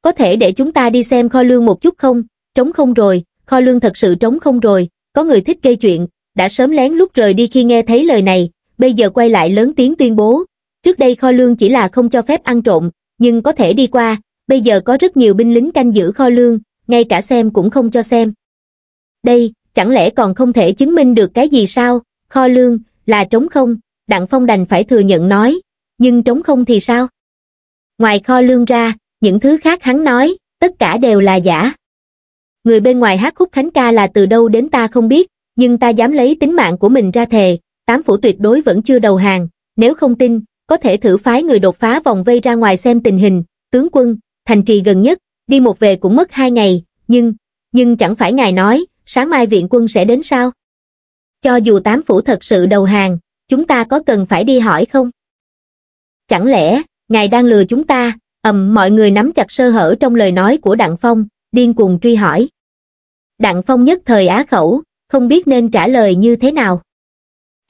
Có thể để chúng ta đi xem kho lương một chút không? Trống không rồi, kho lương thật sự trống không rồi, có người thích gây chuyện, đã sớm lén lút rời đi khi nghe thấy lời này, bây giờ quay lại lớn tiếng tuyên bố. Trước đây kho lương chỉ là không cho phép ăn trộm, nhưng có thể đi qua, bây giờ có rất nhiều binh lính canh giữ kho lương, ngay cả xem cũng không cho xem. Đây, chẳng lẽ còn không thể chứng minh được cái gì sao, kho lương, là trống không, Đặng Phong đành phải thừa nhận nói, nhưng trống không thì sao? Ngoài kho lương ra, những thứ khác hắn nói, tất cả đều là giả. Người bên ngoài hát khúc khánh ca là từ đâu đến ta không biết, nhưng ta dám lấy tính mạng của mình ra thề, tám phủ tuyệt đối vẫn chưa đầu hàng, nếu không tin, có thể thử phái người đột phá vòng vây ra ngoài xem tình hình, tướng quân, thành trì gần nhất, đi một về cũng mất hai ngày, nhưng, nhưng chẳng phải ngài nói, sáng mai viện quân sẽ đến sao? Cho dù tám phủ thật sự đầu hàng, chúng ta có cần phải đi hỏi không? Chẳng lẽ, ngài đang lừa chúng ta, ầm mọi người nắm chặt sơ hở trong lời nói của Đặng Phong, điên cuồng truy hỏi. Đặng Phong nhất thời á khẩu, không biết nên trả lời như thế nào.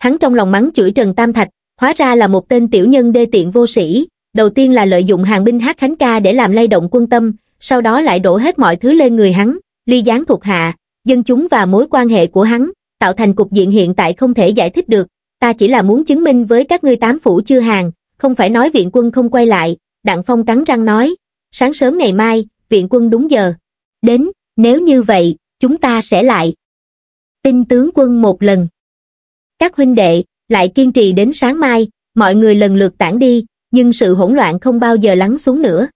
Hắn trong lòng mắng chửi Trần Tam Thạch, hóa ra là một tên tiểu nhân đê tiện vô sĩ, đầu tiên là lợi dụng hàng binh hát khánh ca để làm lay động quân tâm, sau đó lại đổ hết mọi thứ lên người hắn, ly gián thuộc hạ, dân chúng và mối quan hệ của hắn, tạo thành cục diện hiện tại không thể giải thích được, ta chỉ là muốn chứng minh với các ngươi tám phủ chưa hàng, không phải nói viện quân không quay lại, Đặng Phong cắn răng nói, sáng sớm ngày mai, viện quân đúng giờ. Đến, nếu như vậy, chúng ta sẽ lại. Tin tướng quân một lần. Các huynh đệ, lại kiên trì đến sáng mai, mọi người lần lượt tản đi, nhưng sự hỗn loạn không bao giờ lắng xuống nữa.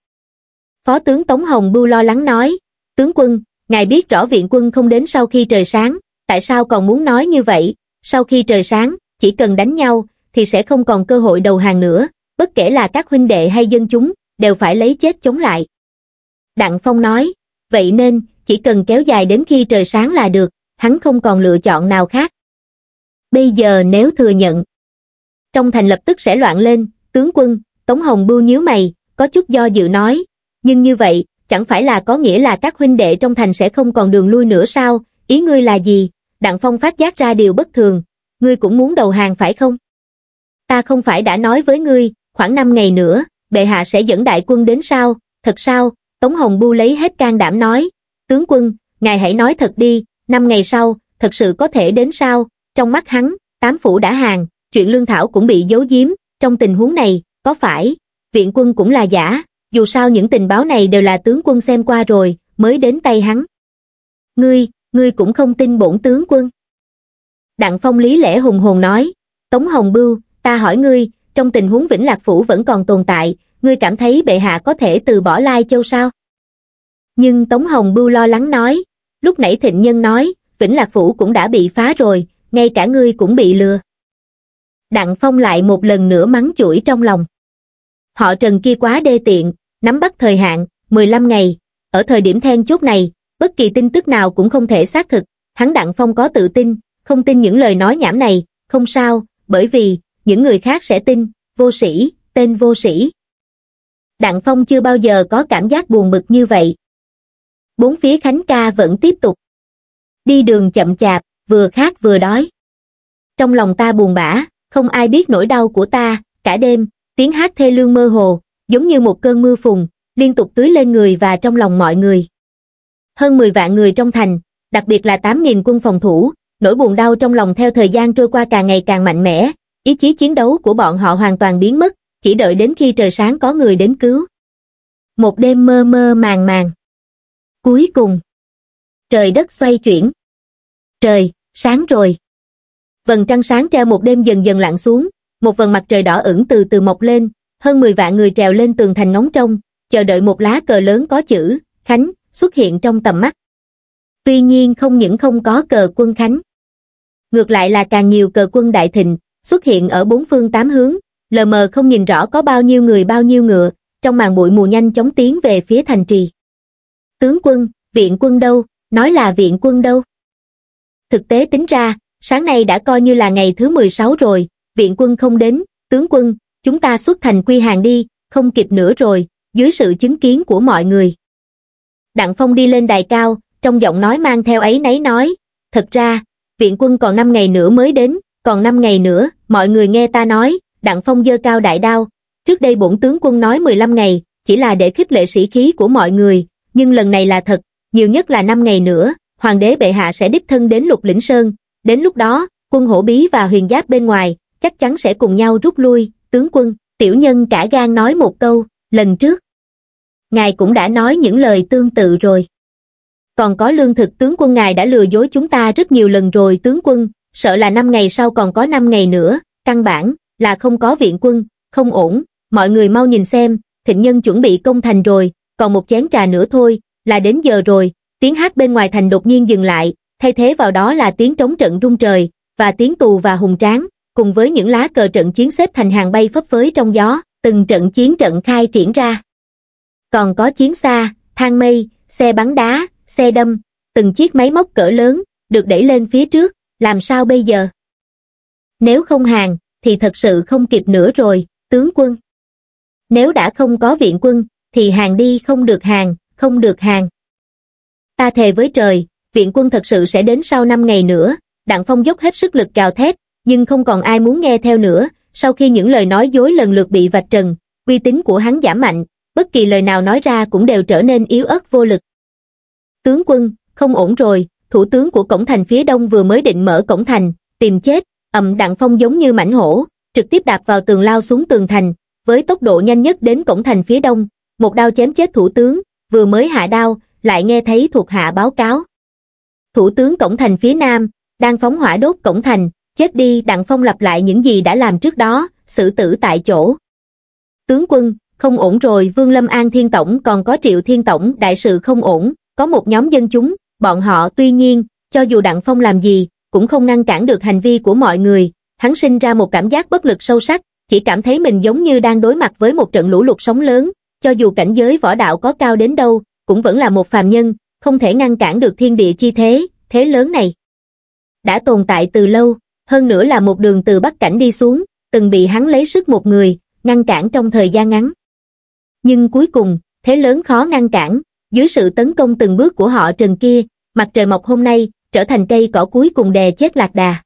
Phó tướng Tống Hồng Bưu lo lắng nói, tướng quân, ngài biết rõ viện quân không đến sau khi trời sáng, tại sao còn muốn nói như vậy, sau khi trời sáng, chỉ cần đánh nhau, thì sẽ không còn cơ hội đầu hàng nữa, bất kể là các huynh đệ hay dân chúng, đều phải lấy chết chống lại. Đặng Phong nói, vậy nên, chỉ cần kéo dài đến khi trời sáng là được, hắn không còn lựa chọn nào khác. Bây giờ nếu thừa nhận, trong thành lập tức sẽ loạn lên, tướng quân, Tống Hồng Bưu nhíu mày, có chút do dự nói, nhưng như vậy, chẳng phải là có nghĩa là các huynh đệ trong thành sẽ không còn đường lui nữa sao, ý ngươi là gì? Đặng Phong phát giác ra điều bất thường, ngươi cũng muốn đầu hàng phải không? Ta không phải đã nói với ngươi, khoảng 5 ngày nữa, bệ hạ sẽ dẫn đại quân đến sao, thật sao? Tống Hồng Bu lấy hết can đảm nói, tướng quân, ngài hãy nói thật đi, 5 ngày sau, thật sự có thể đến sao? Trong mắt hắn, tám phủ đã hàng, chuyện lương thảo cũng bị giấu giếm, trong tình huống này, có phải, viện quân cũng là giả, dù sao những tình báo này đều là tướng quân xem qua rồi, mới đến tay hắn. Ngươi, ngươi cũng không tin bổn tướng quân. Đặng Phong lý lẽ hùng hồn nói, Tống Hồng Bưu, ta hỏi ngươi, trong tình huống Vĩnh Lạc Phủ vẫn còn tồn tại, ngươi cảm thấy bệ hạ có thể từ bỏ Lai Châu sao? Nhưng Tống Hồng Bưu lo lắng nói, lúc nãy thịnh nhân nói, Vĩnh Lạc Phủ cũng đã bị phá rồi, ngay cả ngươi cũng bị lừa. Đặng Phong lại một lần nữa mắng chửi trong lòng. Họ trần kia quá đê tiện, nắm bắt thời hạn, 15 ngày, ở thời điểm then chốt này, bất kỳ tin tức nào cũng không thể xác thực, hắn Đặng Phong có tự tin, không tin những lời nói nhảm này, không sao, bởi vì, những người khác sẽ tin, vô sĩ, tên vô sĩ. Đặng Phong chưa bao giờ có cảm giác buồn bực như vậy. Bốn phía Khánh ca vẫn tiếp tục. Đi đường chậm chạp, vừa khát vừa đói. Trong lòng ta buồn bã, không ai biết nỗi đau của ta, cả đêm, tiếng hát thê lương mơ hồ, giống như một cơn mưa phùn, liên tục tưới lên người và trong lòng mọi người. Hơn 10 vạn người trong thành, đặc biệt là 8.000 quân phòng thủ, nỗi buồn đau trong lòng theo thời gian trôi qua càng ngày càng mạnh mẽ, ý chí chiến đấu của bọn họ hoàn toàn biến mất, chỉ đợi đến khi trời sáng có người đến cứu. Một đêm mơ mơ màng màng. Cuối cùng, trời đất xoay chuyển. Trời, sáng rồi. Vầng trăng sáng treo một đêm dần dần lặn xuống, một vầng mặt trời đỏ ửng từ từ mọc lên, hơn 10 vạn người trèo lên tường thành ngóng trông, chờ đợi một lá cờ lớn có chữ Khánh xuất hiện trong tầm mắt. Tuy nhiên không những không có cờ quân Khánh. Ngược lại là càng nhiều cờ quân đại thịnh, xuất hiện ở bốn phương tám hướng, lờ mờ không nhìn rõ có bao nhiêu người bao nhiêu ngựa, trong màn bụi mù nhanh chóng tiến về phía thành trì. Tướng quân, viện quân đâu, nói là viện quân đâu. Thực tế tính ra, sáng nay đã coi như là ngày thứ 16 rồi, viện quân không đến, tướng quân, chúng ta xuất thành quy hàng đi, không kịp nữa rồi, dưới sự chứng kiến của mọi người. Đặng Phong đi lên đài cao, trong giọng nói mang theo ấy nấy nói, thật ra, viện quân còn 5 ngày nữa mới đến, còn 5 ngày nữa, mọi người nghe ta nói, Đặng Phong dơ cao đại đao, trước đây bổn tướng quân nói 15 ngày, chỉ là để khích lệ sĩ khí của mọi người, nhưng lần này là thật, nhiều nhất là 5 ngày nữa, hoàng đế bệ hạ sẽ đích thân đến lục lĩnh sơn, đến lúc đó, quân hổ bí và huyền giáp bên ngoài, chắc chắn sẽ cùng nhau rút lui, tướng quân, tiểu nhân cả gan nói một câu, lần trước. Ngài cũng đã nói những lời tương tự rồi. Còn có lương thực tướng quân ngài đã lừa dối chúng ta rất nhiều lần rồi tướng quân, sợ là năm ngày sau còn có năm ngày nữa, căn bản, là không có viện quân, không ổn, mọi người mau nhìn xem, thịnh nhân chuẩn bị công thành rồi, còn một chén trà nữa thôi, là đến giờ rồi, tiếng hát bên ngoài thành đột nhiên dừng lại, thay thế vào đó là tiếng trống trận rung trời, và tiếng tù và hùng tráng, cùng với những lá cờ trận chiến xếp thành hàng bay phấp phới trong gió, từng trận chiến trận khai triển ra. Còn có chiến xa, thang mây, xe bắn đá, xe đâm, từng chiếc máy móc cỡ lớn, được đẩy lên phía trước, làm sao bây giờ? Nếu không hàng, thì thật sự không kịp nữa rồi, tướng quân. Nếu đã không có viện quân, thì hàng đi không được hàng, không được hàng. Ta thề với trời, viện quân thật sự sẽ đến sau 5 ngày nữa, Đặng Phong dốc hết sức lực gào thét, nhưng không còn ai muốn nghe theo nữa, sau khi những lời nói dối lần lượt bị vạch trần, uy tín của hắn giảm mạnh, bất kỳ lời nào nói ra cũng đều trở nên yếu ớt vô lực. Tướng quân, không ổn rồi, thủ tướng của cổng thành phía đông vừa mới định mở cổng thành, tìm chết, ầm đặng phong giống như mảnh hổ, trực tiếp đạp vào tường lao xuống tường thành, với tốc độ nhanh nhất đến cổng thành phía đông, một đao chém chết thủ tướng, vừa mới hạ đao, lại nghe thấy thuộc hạ báo cáo. Thủ tướng cổng thành phía nam, đang phóng hỏa đốt cổng thành, chết đi đặng phong lặp lại những gì đã làm trước đó, xử tử tại chỗ. Tướng quân, không ổn rồi Vương Lâm An Thiên Tổng còn có Triệu Thiên Tổng đại sự không ổn, có một nhóm dân chúng, bọn họ tuy nhiên, cho dù Đặng Phong làm gì, cũng không ngăn cản được hành vi của mọi người, hắn sinh ra một cảm giác bất lực sâu sắc, chỉ cảm thấy mình giống như đang đối mặt với một trận lũ lụt sóng lớn, cho dù cảnh giới võ đạo có cao đến đâu, cũng vẫn là một phàm nhân, không thể ngăn cản được thiên địa chi thế, thế lớn này. Đã tồn tại từ lâu, hơn nữa là một đường từ Bắc Cảnh đi xuống, từng bị hắn lấy sức một người, ngăn cản trong thời gian ngắn. Nhưng cuối cùng, thế lớn khó ngăn cản, dưới sự tấn công từng bước của họ trần kia, mặt trời mọc hôm nay, trở thành cây cỏ cuối cùng đè chết lạc đà.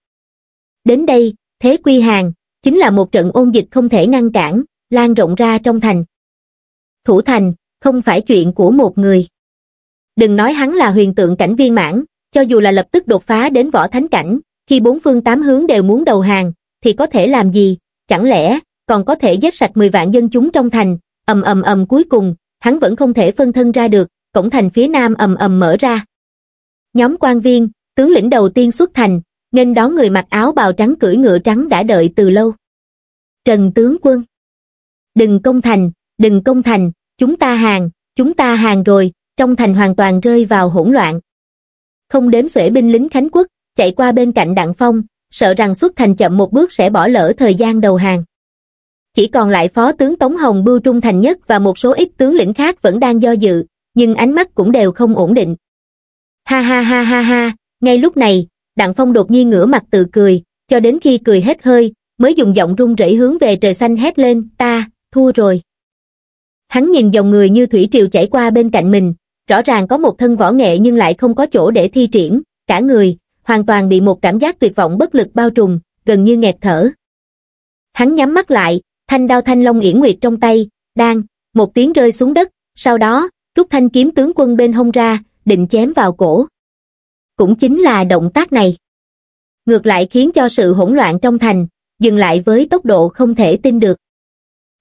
Đến đây, thế quy hàng, chính là một trận ôn dịch không thể ngăn cản, lan rộng ra trong thành. Thủ thành, không phải chuyện của một người. Đừng nói hắn là huyền tượng cảnh viên mãn, cho dù là lập tức đột phá đến võ thánh cảnh, khi bốn phương tám hướng đều muốn đầu hàng, thì có thể làm gì, chẳng lẽ còn có thể giết sạch 10 vạn dân chúng trong thành, ầm ầm ầm cuối cùng, hắn vẫn không thể phân thân ra được, cổng thành phía nam ầm ầm mở ra. Nhóm quan viên, tướng lĩnh đầu tiên xuất thành, nên đón người mặc áo bào trắng cưỡi ngựa trắng đã đợi từ lâu. Trần tướng quân. Đừng công thành, đừng công thành, chúng ta hàng, chúng ta hàng rồi, trong thành hoàn toàn rơi vào hỗn loạn. Không đếm xuể binh lính Khánh Quốc, chạy qua bên cạnh Đặng Phong, sợ rằng xuất thành chậm một bước sẽ bỏ lỡ thời gian đầu hàng. Chỉ còn lại phó tướng Tống Hồng Bưu Trung Thành Nhất và một số ít tướng lĩnh khác vẫn đang do dự, nhưng ánh mắt cũng đều không ổn định. Ha ha ha ha ha, ngay lúc này, Đặng Phong đột nhiên ngửa mặt tự cười, cho đến khi cười hết hơi, mới dùng giọng run rẩy hướng về trời xanh hét lên, ta, thua rồi. Hắn nhìn dòng người như thủy triều chảy qua bên cạnh mình, rõ ràng có một thân võ nghệ nhưng lại không có chỗ để thi triển, cả người, hoàn toàn bị một cảm giác tuyệt vọng bất lực bao trùm, gần như nghẹt thở. Hắn nhắm mắt lại, thanh đao thanh long yển nguyệt trong tay, đang, một tiếng rơi xuống đất, sau đó, rút thanh kiếm tướng quân bên hông ra, định chém vào cổ. Cũng chính là động tác này. Ngược lại khiến cho sự hỗn loạn trong thành, dừng lại với tốc độ không thể tin được.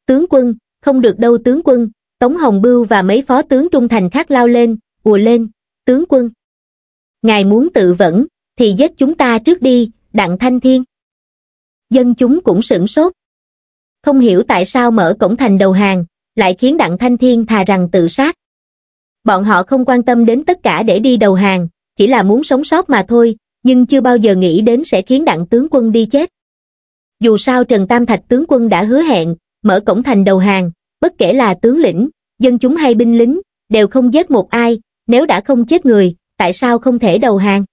Tướng quân, không được đâu tướng quân, Tống Hồng Bưu và mấy phó tướng trung thành khác lao lên, ùa lên, tướng quân. Ngài muốn tự vẫn, thì giết chúng ta trước đi, Đặng Thanh Thiên. Dân chúng cũng sửng sốt. Không hiểu tại sao mở cổng thành đầu hàng, lại khiến Đặng Thanh Thiên thà rằng tự sát. Bọn họ không quan tâm đến tất cả để đi đầu hàng, chỉ là muốn sống sót mà thôi, nhưng chưa bao giờ nghĩ đến sẽ khiến Đặng tướng quân đi chết. Dù sao Trần Tam Thạch tướng quân đã hứa hẹn, mở cổng thành đầu hàng, bất kể là tướng lĩnh, dân chúng hay binh lính, đều không giết một ai, nếu đã không chết người, tại sao không thể đầu hàng?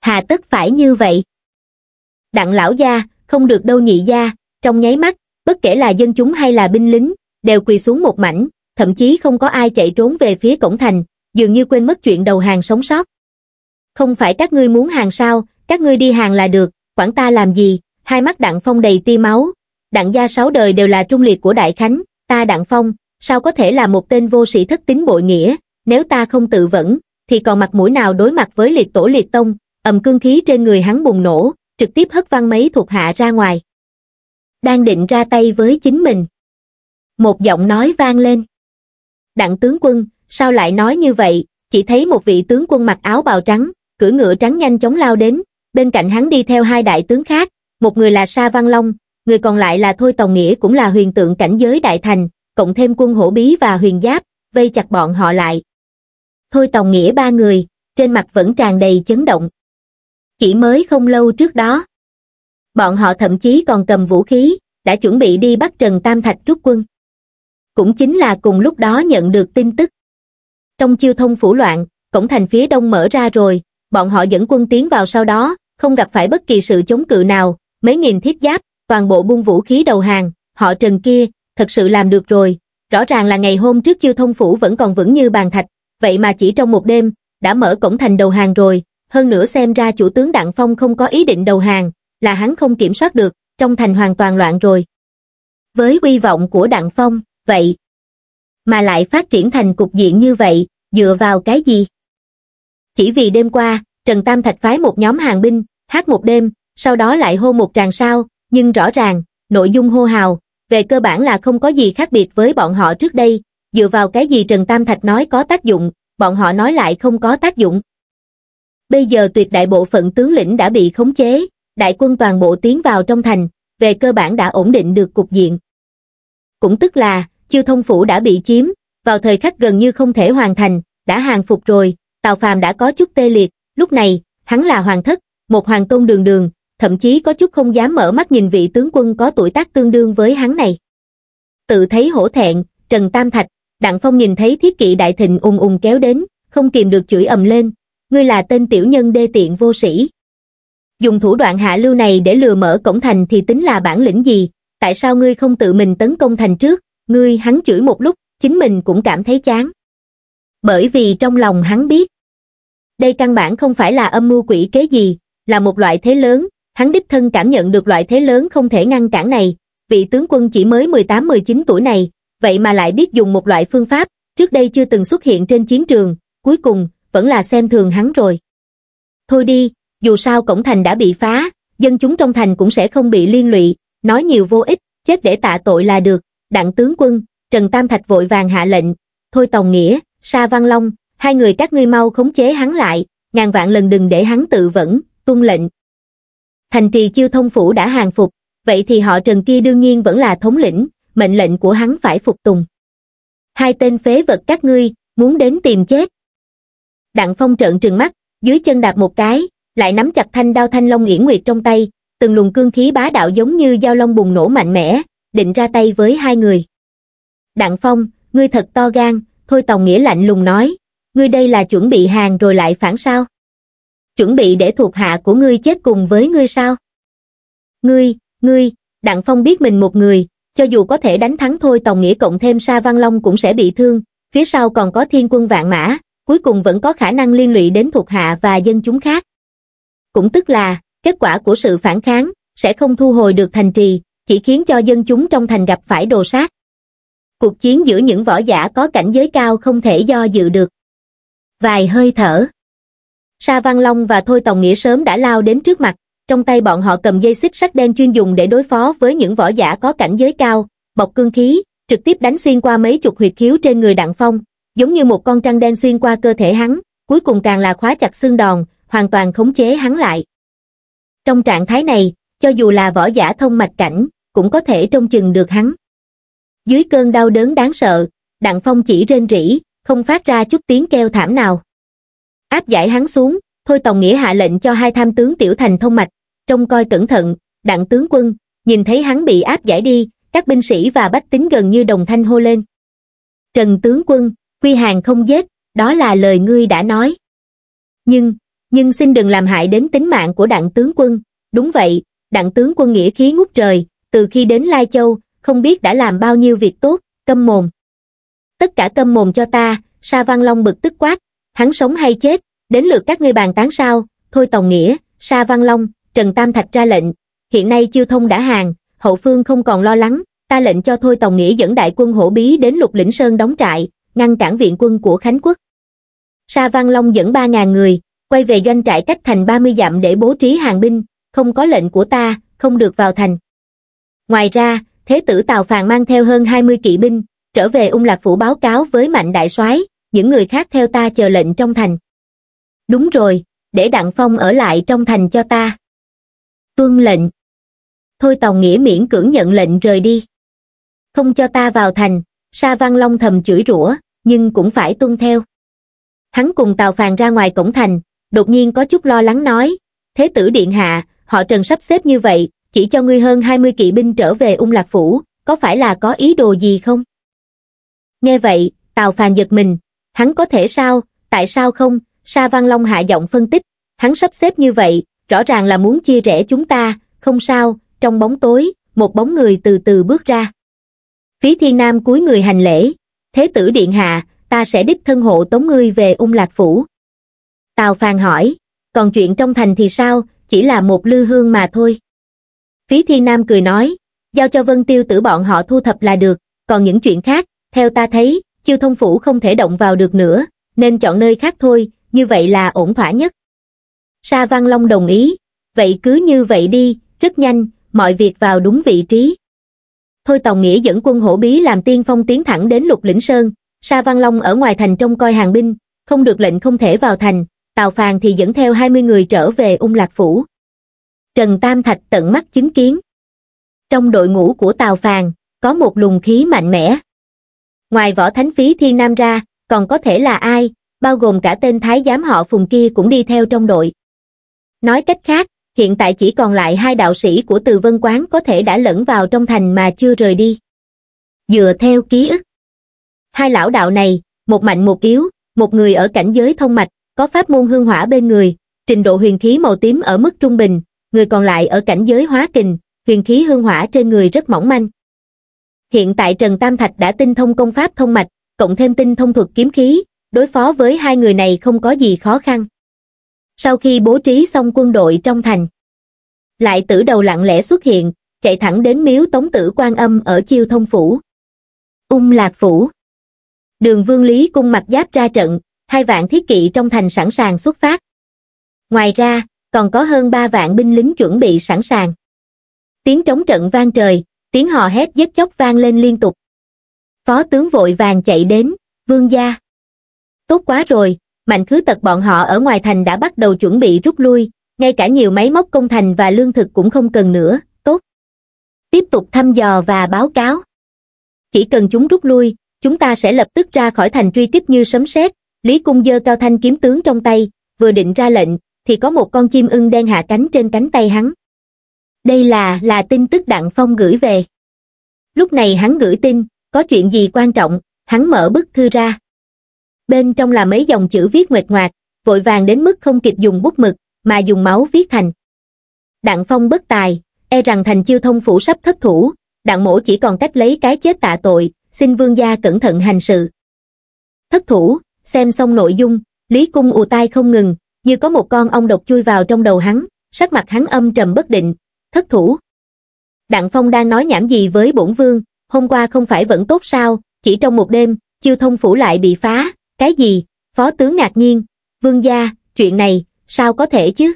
Hà tất phải như vậy. Đặng lão gia, không được đâu nhị gia, trong nháy mắt, bất kể là dân chúng hay là binh lính, đều quỳ xuống một mảnh, thậm chí không có ai chạy trốn về phía cổng thành, dường như quên mất chuyện đầu hàng sống sót. Không phải các ngươi muốn hàng sao, các ngươi đi hàng là được, quản ta làm gì, hai mắt đặng phong đầy tia máu, đặng gia sáu đời đều là trung liệt của đại khánh, ta đặng phong, sao có thể là một tên vô sĩ thất tính bội nghĩa, nếu ta không tự vẫn, thì còn mặt mũi nào đối mặt với liệt tổ liệt tông, ầm cương khí trên người hắn bùng nổ, trực tiếp hất văng mấy thuộc hạ ra ngoài. Đang định ra tay với chính mình. Một giọng nói vang lên. Đặng tướng quân, sao lại nói như vậy, chỉ thấy một vị tướng quân mặc áo bào trắng, cưỡi ngựa trắng nhanh chóng lao đến, bên cạnh hắn đi theo hai đại tướng khác, một người là Sa Văn Long, người còn lại là Thôi Tòng Nghĩa cũng là huyền tượng cảnh giới đại thành, cộng thêm quân hổ bí và huyền giáp, vây chặt bọn họ lại. Thôi Tòng Nghĩa ba người, trên mặt vẫn tràn đầy chấn động. Chỉ mới không lâu trước đó, bọn họ thậm chí còn cầm vũ khí, đã chuẩn bị đi bắt Trần Tam Thạch rút quân. Cũng chính là cùng lúc đó nhận được tin tức. Trong chiêu thông phủ loạn, cổng thành phía đông mở ra rồi, bọn họ dẫn quân tiến vào sau đó, không gặp phải bất kỳ sự chống cự nào, mấy nghìn thiết giáp, toàn bộ buông vũ khí đầu hàng, họ Trần kia, thật sự làm được rồi, rõ ràng là ngày hôm trước chiêu thông phủ vẫn còn vững như bàn thạch, vậy mà chỉ trong một đêm, đã mở cổng thành đầu hàng rồi, hơn nữa xem ra chủ tướng Đặng Phong không có ý định đầu hàng, là hắn không kiểm soát được, trong thành hoàn toàn loạn rồi. Với uy vọng của Đặng Phong, vậy, mà lại phát triển thành cục diện như vậy, dựa vào cái gì? chỉ vì đêm qua, Trần Tam Thạch phái một nhóm hàng binh, hát một đêm, sau đó lại hô một tràng sao, nhưng rõ ràng, nội dung hô hào, về cơ bản là không có gì khác biệt với bọn họ trước đây, dựa vào cái gì Trần Tam Thạch nói có tác dụng, bọn họ nói lại không có tác dụng. Bây giờ tuyệt đại bộ phận tướng lĩnh đã bị khống chế, đại quân toàn bộ tiến vào trong thành, về cơ bản đã ổn định được cục diện. Cũng tức là, chiêu thông phủ đã bị chiếm, vào thời khắc gần như không thể hoàn thành, đã hàng phục rồi, Tào Phàm đã có chút tê liệt, lúc này, hắn là hoàng thất, một hoàng tôn đường đường, thậm chí có chút không dám mở mắt nhìn vị tướng quân có tuổi tác tương đương với hắn này. Tự thấy hổ thẹn, Trần Tam Thạch, Đặng Phong nhìn thấy thiết kỵ đại thịnh ùng ùng kéo đến, không kìm được chửi ầm lên, ngươi là tên tiểu nhân đê tiện vô sĩ. Dùng thủ đoạn hạ lưu này để lừa mở cổng thành thì tính là bản lĩnh gì, tại sao ngươi không tự mình tấn công thành trước, ngươi hắn chửi một lúc, chính mình cũng cảm thấy chán. Bởi vì trong lòng hắn biết, đây căn bản không phải là âm mưu quỷ kế gì, là một loại thế lớn, hắn đích thân cảm nhận được loại thế lớn không thể ngăn cản này, vị tướng quân chỉ mới 18-19 tuổi này, vậy mà lại biết dùng một loại phương pháp, trước đây chưa từng xuất hiện trên chiến trường, cuối cùng, vẫn là xem thường hắn rồi. Thôi đi, dù sao cổng thành đã bị phá, dân chúng trong thành cũng sẽ không bị liên lụy, nói nhiều vô ích, chết để tạ tội là được, đặng tướng quân, Trần Tam Thạch vội vàng hạ lệnh, thôi Tòng Nghĩa, Sa Văn Long, hai người các ngươi mau khống chế hắn lại, ngàn vạn lần đừng để hắn tự vẫn, tuân lệnh. Thành trì chiêu thông phủ đã hàng phục, vậy thì họ Trần kia đương nhiên vẫn là thống lĩnh, mệnh lệnh của hắn phải phục tùng. Hai tên phế vật các ngươi, muốn đến tìm chết. Đặng Phong trợn trừng mắt, dưới chân đạp một cái, lại nắm chặt thanh đao thanh long yển nguyệt trong tay, từng luồng cương khí bá đạo giống như dao long bùng nổ mạnh mẽ, định ra tay với hai người. Đặng Phong, ngươi thật to gan, thôi Tòng Nghĩa lạnh lùng nói, ngươi đây là chuẩn bị hàng rồi lại phản sao? Chuẩn bị để thuộc hạ của ngươi chết cùng với ngươi sao? Ngươi, ngươi, Đặng Phong biết mình một người, cho dù có thể đánh thắng thôi Tòng Nghĩa cộng thêm Sa Văn Long cũng sẽ bị thương, phía sau còn có thiên quân vạn mã, cuối cùng vẫn có khả năng liên lụy đến thuộc hạ và dân chúng khác. Cũng tức là, kết quả của sự phản kháng, sẽ không thu hồi được thành trì, chỉ khiến cho dân chúng trong thành gặp phải đồ sát. Cuộc chiến giữa những võ giả có cảnh giới cao không thể do dự được. Vài hơi thở. Sa Văn Long và Thôi Tòng Nghĩa sớm đã lao đến trước mặt, trong tay bọn họ cầm dây xích sắt đen chuyên dùng để đối phó với những võ giả có cảnh giới cao, bọc cương khí, trực tiếp đánh xuyên qua mấy chục huyệt khiếu trên người Đặng Phong, giống như một con trăng đen xuyên qua cơ thể hắn, cuối cùng càng là khóa chặt xương đòn, hoàn toàn khống chế hắn lại. Trong trạng thái này, cho dù là võ giả thông mạch cảnh, cũng có thể trông chừng được hắn. Dưới cơn đau đớn đáng sợ, Đặng Phong chỉ rên rỉ, không phát ra chút tiếng kêu thảm nào. Áp giải hắn xuống, Thôi Tòng Nghĩa hạ lệnh cho hai tham tướng tiểu thành thông mạch, trông coi cẩn thận, đặng tướng quân, nhìn thấy hắn bị áp giải đi, các binh sĩ và bách tính gần như đồng thanh hô lên. Trần tướng quân, quy hàng không giết, đó là lời ngươi đã nói. Nhưng, nhưng xin đừng làm hại đến tính mạng của đặng tướng quân, đúng vậy, đặng tướng quân nghĩa khí ngút trời, từ khi đến Lai Châu, không biết đã làm bao nhiêu việc tốt, câm mồm. Tất cả câm mồm cho ta, Sa Văn Long bực tức quát, hắn sống hay chết, đến lượt các ngươi bàn tán sao, thôi Tòng Nghĩa, Sa Văn Long, Trần Tam Thạch ra lệnh, hiện nay chiêu thông đã hàng, hậu phương không còn lo lắng, ta lệnh cho thôi Tòng Nghĩa dẫn đại quân hổ bí đến Lục Lĩnh Sơn đóng trại, ngăn cản viện quân của Khánh Quốc. Sa Văn Long dẫn 3.000 người, quay về doanh trại cách thành 30 dặm để bố trí hàng binh, không có lệnh của ta, không được vào thành. Ngoài ra, Thế tử Tào Phàn mang theo hơn 20 kỵ binh, trở về ung lạc phủ báo cáo với mạnh đại soái những người khác theo ta chờ lệnh trong thành. Đúng rồi, để Đặng Phong ở lại trong thành cho ta. Tuân lệnh. Thôi Tòng Nghĩa miễn cưỡng nhận lệnh rời đi. Không cho ta vào thành, Sa Văn Long thầm chửi rủa, nhưng cũng phải tuân theo. Hắn cùng Tào Phàn ra ngoài cổng thành, đột nhiên có chút lo lắng nói, Thế tử Điện Hạ, họ Trần sắp xếp như vậy, chỉ cho ngươi hơn 20 kỵ binh trở về ung lạc phủ, có phải là có ý đồ gì không? Nghe vậy, Tào Phàn giật mình, hắn có thể sao, tại sao không, Sa Văn Long hạ giọng phân tích, hắn sắp xếp như vậy, rõ ràng là muốn chia rẽ chúng ta, không sao, trong bóng tối, một bóng người từ từ bước ra. Phí Thiên Nam cúi người hành lễ, Thế tử Điện Hạ, ta sẽ đích thân hộ tống ngươi về ung lạc phủ. Tào Phàn hỏi, còn chuyện trong thành thì sao, chỉ là một lư hương mà thôi. Phí Thiên Nam cười nói, giao cho Vân Tiêu tử bọn họ thu thập là được, còn những chuyện khác, theo ta thấy, chiêu thông phủ không thể động vào được nữa, nên chọn nơi khác thôi, như vậy là ổn thỏa nhất. Sa Văn Long đồng ý, vậy cứ như vậy đi, rất nhanh, mọi việc vào đúng vị trí. Thôi Tòng Nghĩa dẫn quân hổ bí làm tiên phong tiến thẳng đến lục lĩnh sơn, Sa Văn Long ở ngoài thành trông coi hàng binh, không được lệnh không thể vào thành, Tào Phàn thì dẫn theo 20 người trở về ung lạc phủ. Trần Tam Thạch tận mắt chứng kiến. Trong đội ngũ của Tào Phàn, có một luồng khí mạnh mẽ. Ngoài võ thánh phí thiên nam ra, còn có thể là ai, bao gồm cả tên thái giám họ phùng kia cũng đi theo trong đội. Nói cách khác, hiện tại chỉ còn lại hai đạo sĩ của từ vân quán có thể đã lẫn vào trong thành mà chưa rời đi. Dựa theo ký ức. Hai lão đạo này, một mạnh một yếu, một người ở cảnh giới thông mạch, có pháp môn hương hỏa bên người, trình độ huyền khí màu tím ở mức trung bình, người còn lại ở cảnh giới hóa kình, huyền khí hương hỏa trên người rất mỏng manh. Hiện tại Trần Tam Thạch đã tinh thông công pháp thông mạch, cộng thêm tinh thông thuật kiếm khí, đối phó với hai người này không có gì khó khăn. Sau khi bố trí xong quân đội trong thành, lại tử đầu lặng lẽ xuất hiện, chạy thẳng đến miếu tống tử quan âm ở chiêu thông phủ. Ung lạc phủ. Đường vương lý cung mặt giáp ra trận, hai vạn thiết kỵ trong thành sẵn sàng xuất phát. Ngoài ra, còn có hơn ba vạn binh lính chuẩn bị sẵn sàng. Tiếng trống trận vang trời, tiếng hò hét giết chóc vang lên liên tục. Phó tướng vội vàng chạy đến, vương gia. Tốt quá rồi, mạnh khứ tật bọn họ ở ngoài thành đã bắt đầu chuẩn bị rút lui, ngay cả nhiều máy móc công thành và lương thực cũng không cần nữa, tốt. Tiếp tục thăm dò và báo cáo. Chỉ cần chúng rút lui, chúng ta sẽ lập tức ra khỏi thành truy tiếp như sấm sét. Lý Cung dơ cao thanh kiếm tướng trong tay, vừa định ra lệnh, thì có một con chim ưng đen hạ cánh trên cánh tay hắn. Đây là, là tin tức Đặng Phong gửi về. Lúc này hắn gửi tin, có chuyện gì quan trọng, hắn mở bức thư ra. Bên trong là mấy dòng chữ viết nguệch ngoạc, vội vàng đến mức không kịp dùng bút mực, mà dùng máu viết thành. Đặng Phong bất tài, e rằng thành chiêu thông phủ sắp thất thủ, đặng mổ chỉ còn cách lấy cái chết tạ tội, xin vương gia cẩn thận hành sự. Thất thủ, xem xong nội dung, Lý Cung ù tai không ngừng, như có một con ong độc chui vào trong đầu hắn, sắc mặt hắn âm trầm bất định, thất thủ. Đặng Phong đang nói nhảm gì với bổn vương, hôm qua không phải vẫn tốt sao, chỉ trong một đêm, chiêu thông phủ lại bị phá, cái gì, phó tướng ngạc nhiên, vương gia, chuyện này, sao có thể chứ?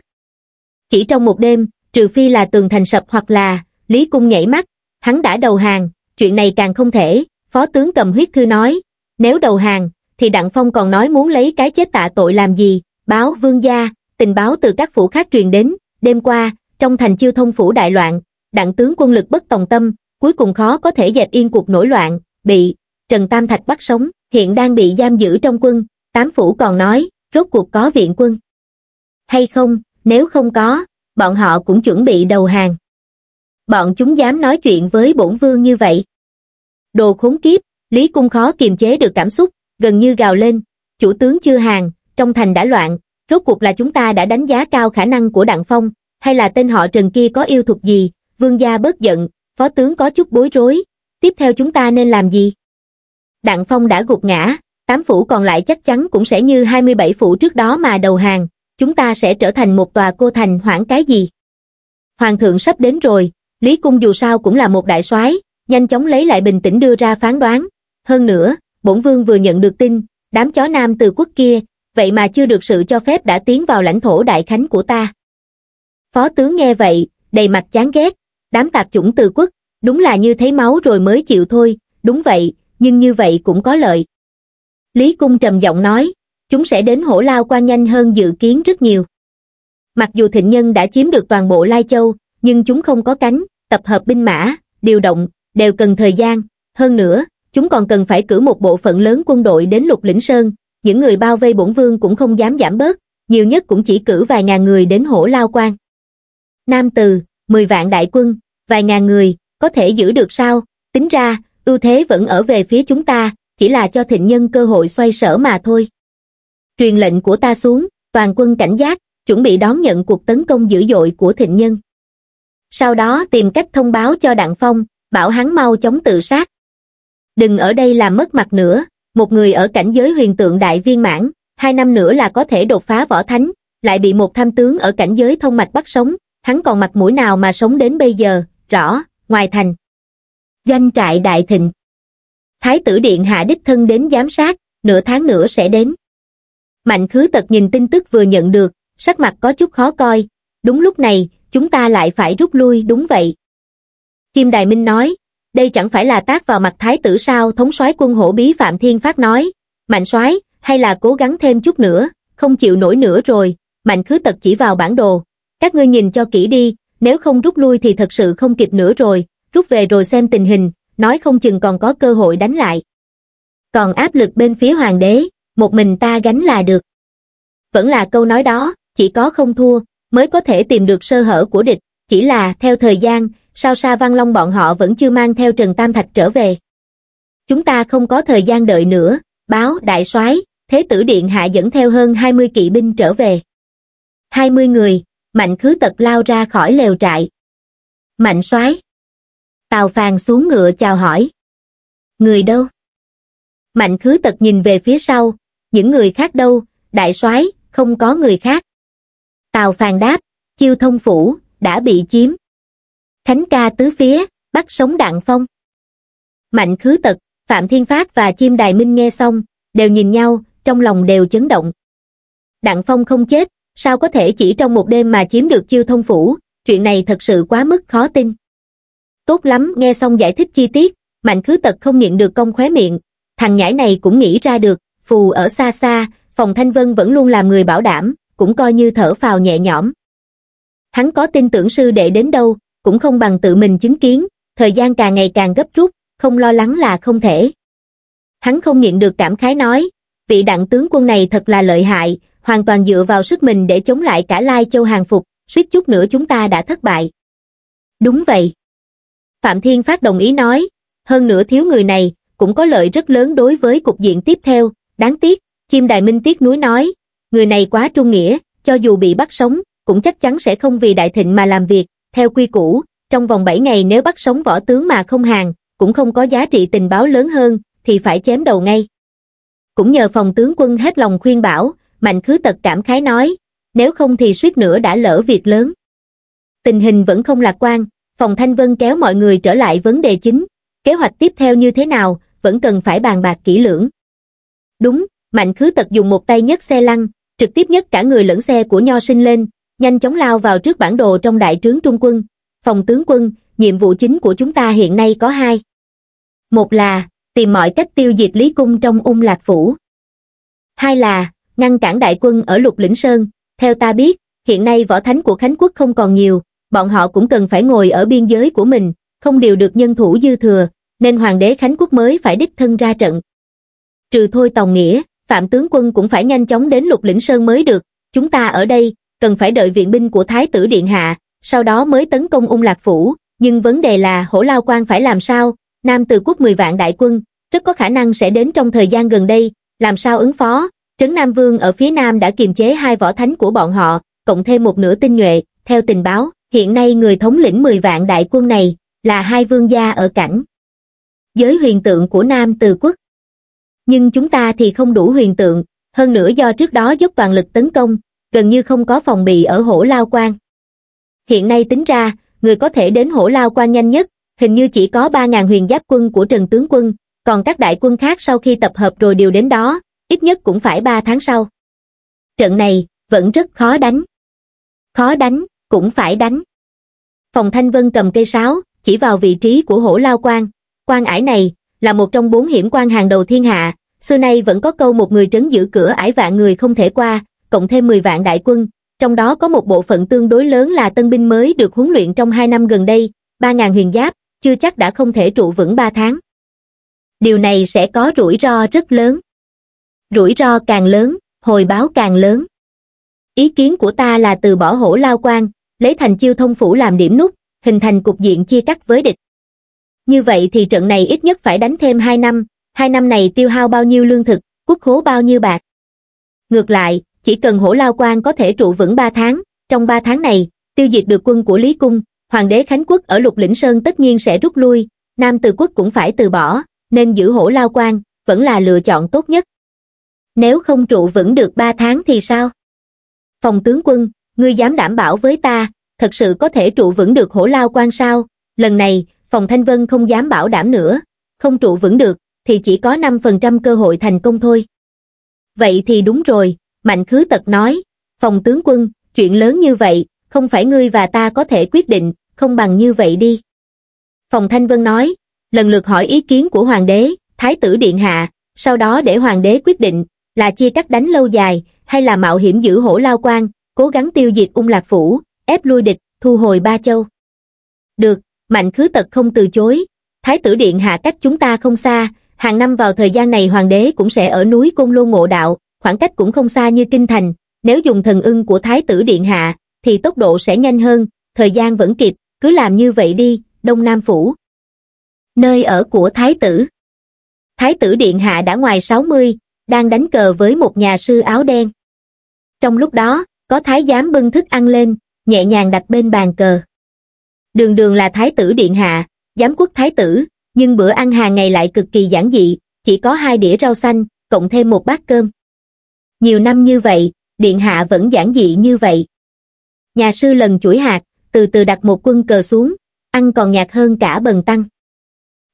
Chỉ trong một đêm, trừ phi là tường thành sập hoặc là, Lý Cung nhảy mắt, hắn đã đầu hàng, chuyện này càng không thể, phó tướng cầm huyết thư nói, nếu đầu hàng, thì Đặng Phong còn nói muốn lấy cái chết tạ tội làm gì, báo vương gia, tình báo từ các phủ khác truyền đến, đêm qua, trong thành chiêu thông phủ đại loạn, đặng tướng quân lực bất tòng tâm, cuối cùng khó có thể dẹp yên cuộc nổi loạn, bị Trần Tam Thạch bắt sống, hiện đang bị giam giữ trong quân, tám phủ còn nói, rốt cuộc có viện quân. Hay không, nếu không có, bọn họ cũng chuẩn bị đầu hàng. Bọn chúng dám nói chuyện với bổn vương như vậy. Đồ khốn kiếp, Lý Cung khó kiềm chế được cảm xúc, gần như gào lên, chủ tướng chưa hàng, trong thành đã loạn, rốt cuộc là chúng ta đã đánh giá cao khả năng của Đặng Phong, hay là tên họ Trần kia có yêu thuộc gì, vương gia bớt giận, phó tướng có chút bối rối, tiếp theo chúng ta nên làm gì? Đặng Phong đã gục ngã, tám phủ còn lại chắc chắn cũng sẽ như 27 phủ trước đó mà đầu hàng, chúng ta sẽ trở thành một tòa cô thành hoãn cái gì? Hoàng thượng sắp đến rồi, Lý Cung dù sao cũng là một đại soái, nhanh chóng lấy lại bình tĩnh đưa ra phán đoán. Hơn nữa, bổn vương vừa nhận được tin, đám chó nam từ quốc kia, vậy mà chưa được sự cho phép đã tiến vào lãnh thổ đại khánh của ta. Phó tướng nghe vậy, đầy mặt chán ghét, đám tạp chủng từ quốc, đúng là như thấy máu rồi mới chịu thôi, đúng vậy, nhưng như vậy cũng có lợi. Lý Cung trầm giọng nói, chúng sẽ đến hổ lao quan nhanh hơn dự kiến rất nhiều. Mặc dù thịnh nhân đã chiếm được toàn bộ Lai Châu, nhưng chúng không có cánh, tập hợp binh mã, điều động, đều cần thời gian. Hơn nữa, chúng còn cần phải cử một bộ phận lớn quân đội đến lục lĩnh sơn, những người bao vây bổn vương cũng không dám giảm bớt, nhiều nhất cũng chỉ cử vài ngàn người đến hổ lao quan. Nam Từ, 10 vạn đại quân, vài ngàn người, có thể giữ được sao, tính ra, ưu thế vẫn ở về phía chúng ta, chỉ là cho thịnh nhân cơ hội xoay sở mà thôi. Truyền lệnh của ta xuống, toàn quân cảnh giác, chuẩn bị đón nhận cuộc tấn công dữ dội của thịnh nhân. Sau đó tìm cách thông báo cho Đặng Phong, bảo hắn mau chống tự sát. Đừng ở đây làm mất mặt nữa, một người ở cảnh giới huyền tượng đại viên mãn, hai năm nữa là có thể đột phá võ thánh, lại bị một tham tướng ở cảnh giới thông mạch bắt sống, hắn còn mặt mũi nào mà sống đến bây giờ, rõ, ngoài thành. Doanh trại đại thịnh. Thái tử điện hạ đích thân đến giám sát, nửa tháng nữa sẽ đến. Mạnh khứ tật nhìn tin tức vừa nhận được, sắc mặt có chút khó coi. Đúng lúc này, chúng ta lại phải rút lui đúng vậy. Chim Đài Minh nói, đây chẳng phải là tác vào mặt thái tử sao thống soái quân hổ bí Phạm Thiên Phát nói. Mạnh soái hay là cố gắng thêm chút nữa, không chịu nổi nữa rồi, mạnh khứ tật chỉ vào bản đồ. Các ngươi nhìn cho kỹ đi, nếu không rút lui thì thật sự không kịp nữa rồi, rút về rồi xem tình hình, nói không chừng còn có cơ hội đánh lại. Còn áp lực bên phía hoàng đế, một mình ta gánh là được. Vẫn là câu nói đó, chỉ có không thua, mới có thể tìm được sơ hở của địch, chỉ là theo thời gian, sao Sa văn long bọn họ vẫn chưa mang theo Trần Tam Thạch trở về. Chúng ta không có thời gian đợi nữa, báo đại soái thế tử điện hạ dẫn theo hơn 20 kỵ binh trở về. 20 người, mạnh khứ tật lao ra khỏi lều trại. Mạnh soái Tào Phàn xuống ngựa chào hỏi. Người đâu? Mạnh khứ tật nhìn về phía sau, những người khác đâu, đại soái không có người khác. Tào Phàn đáp, chiêu thông phủ, đã bị chiếm. Khánh ca tứ phía, bắt sống đặng phong. Mạnh khứ tật, Phạm Thiên Phát và Chim Đài Minh nghe xong, đều nhìn nhau, trong lòng đều chấn động. Đặng Phong không chết, sao có thể chỉ trong một đêm mà chiếm được chiêu thông phủ, chuyện này thật sự quá mức khó tin. Tốt lắm, nghe xong giải thích chi tiết, Mạnh Khứ Tật không nhịn được công khóe miệng, thằng nhãi này cũng nghĩ ra được, phù ở xa xa, phòng Thanh Vân vẫn luôn làm người bảo đảm, cũng coi như thở phào nhẹ nhõm. Hắn có tin tưởng sư đệ đến đâu, cũng không bằng tự mình chứng kiến, thời gian càng ngày càng gấp rút, không lo lắng là không thể. Hắn không nhịn được cảm khái nói, vị đặng tướng quân này thật là lợi hại, hoàn toàn dựa vào sức mình để chống lại cả Lai Châu hàng phục, suýt chút nữa chúng ta đã thất bại. Đúng vậy. Phạm Thiên Phát đồng ý nói, hơn nữa thiếu người này, cũng có lợi rất lớn đối với cục diện tiếp theo, đáng tiếc, chim đại minh tiếc núi nói, người này quá trung nghĩa, cho dù bị bắt sống, cũng chắc chắn sẽ không vì đại thịnh mà làm việc, theo quy củ, trong vòng 7 ngày nếu bắt sống võ tướng mà không hàng, cũng không có giá trị tình báo lớn hơn, thì phải chém đầu ngay. Cũng nhờ phòng tướng quân hết lòng khuyên bảo, Mạnh Khứ Tật cảm khái nói, nếu không thì suýt nữa đã lỡ việc lớn. Tình hình vẫn không lạc quan, phòng Thanh Vân kéo mọi người trở lại vấn đề chính, kế hoạch tiếp theo như thế nào, vẫn cần phải bàn bạc kỹ lưỡng. Đúng, Mạnh Khứ Tật dùng một tay nhấc xe lăn, trực tiếp nhấc cả người lẫn xe của Nho Sinh lên, nhanh chóng lao vào trước bản đồ trong đại trướng trung quân. Phòng tướng quân, nhiệm vụ chính của chúng ta hiện nay có hai. Một là, tìm mọi cách tiêu diệt Lý Cung trong ung lạc phủ. Hai là, ngăn cản đại quân ở Lục Lĩnh Sơn. Theo ta biết, hiện nay võ thánh của Khánh Quốc không còn nhiều, bọn họ cũng cần phải ngồi ở biên giới của mình, không điều được nhân thủ dư thừa, nên Hoàng đế Khánh Quốc mới phải đích thân ra trận. Trừ thôi Tòng Nghĩa, Phạm tướng quân cũng phải nhanh chóng đến Lục Lĩnh Sơn mới được, chúng ta ở đây, cần phải đợi viện binh của Thái tử Điện Hạ, sau đó mới tấn công ung lạc phủ, nhưng vấn đề là hổ lao quan phải làm sao, Nam từ quốc 10 vạn đại quân, rất có khả năng sẽ đến trong thời gian gần đây, làm sao ứng phó, Trấn Nam Vương ở phía Nam đã kiềm chế hai võ thánh của bọn họ, cộng thêm một nửa tinh nhuệ, theo tình báo, hiện nay người thống lĩnh 10 vạn đại quân này, là hai vương gia ở cảnh. Giới huyền tượng của Nam từ quốc. Nhưng chúng ta thì không đủ huyền tượng, hơn nữa do trước đó dốc toàn lực tấn công, gần như không có phòng bị ở hổ lao quan. Hiện nay tính ra, người có thể đến hổ lao quan nhanh nhất, hình như chỉ có 3.000 huyền giáp quân của Trần Tướng Quân, còn các đại quân khác sau khi tập hợp rồi đều đến đó, ít nhất cũng phải 3 tháng sau. Trận này, vẫn rất khó đánh. Khó đánh, cũng phải đánh. Phòng Thanh Vân cầm cây sáo, chỉ vào vị trí của hổ lao quan. Quan ải này, là một trong bốn hiểm quan hàng đầu thiên hạ, xưa nay vẫn có câu một người trấn giữ cửa ải vạn người không thể qua, cộng thêm 10 vạn đại quân, trong đó có một bộ phận tương đối lớn là tân binh mới được huấn luyện trong 2 năm gần đây, 3.000 huyền giáp, chưa chắc đã không thể trụ vững 3 tháng. Điều này sẽ có rủi ro rất lớn. Rủi ro càng lớn, hồi báo càng lớn. Ý kiến của ta là từ bỏ hổ lao quan, lấy thành chiêu thông phủ làm điểm nút, hình thành cục diện chia cắt với địch. Như vậy thì trận này ít nhất phải đánh thêm 2 năm, 2 năm này tiêu hao bao nhiêu lương thực, quốc khố bao nhiêu bạc. Ngược lại, chỉ cần hổ lao quan có thể trụ vững 3 tháng, trong 3 tháng này, tiêu diệt được quân của Lý Cung, Hoàng đế Khánh Quốc ở Lục Lĩnh Sơn tất nhiên sẽ rút lui, Nam Từ Quốc cũng phải từ bỏ, nên giữ hổ lao quan, vẫn là lựa chọn tốt nhất. Nếu không trụ vững được 3 tháng thì sao? Phòng tướng quân, ngươi dám đảm bảo với ta, thật sự có thể trụ vững được hổ lao quan sao? Lần này, phòng Thanh Vân không dám bảo đảm nữa, không trụ vững được, thì chỉ có 5% cơ hội thành công thôi. Vậy thì đúng rồi, Mạnh khứ tật nói, phòng tướng quân, chuyện lớn như vậy, không phải ngươi và ta có thể quyết định, không bằng như vậy đi. Phòng Thanh Vân nói, lần lượt hỏi ý kiến của hoàng đế, thái tử điện hạ, sau đó để hoàng đế quyết định, là chia cắt đánh lâu dài, hay là mạo hiểm giữ hổ lao quan, cố gắng tiêu diệt ung lạc phủ, ép lui địch, thu hồi ba châu. Được, mạnh khứ tật không từ chối, thái tử điện hạ cách chúng ta không xa, hàng năm vào thời gian này hoàng đế cũng sẽ ở núi Côn Lôn ngộ đạo, khoảng cách cũng không xa như kinh thành, nếu dùng thần ưng của thái tử điện hạ, thì tốc độ sẽ nhanh hơn, thời gian vẫn kịp, cứ làm như vậy đi, Đông Nam Phủ. Nơi ở của thái tử Thái tử điện hạ đã ngoài 60, đang đánh cờ với một nhà sư áo đen. Trong lúc đó, có thái giám bưng thức ăn lên, nhẹ nhàng đặt bên bàn cờ. Đường đường là thái tử điện hạ, giám quốc thái tử, nhưng bữa ăn hàng ngày lại cực kỳ giản dị, chỉ có hai đĩa rau xanh, cộng thêm một bát cơm. Nhiều năm như vậy, điện hạ vẫn giản dị như vậy. Nhà sư lần chuỗi hạt, từ từ đặt một quân cờ xuống, ăn còn nhạt hơn cả bần tăng.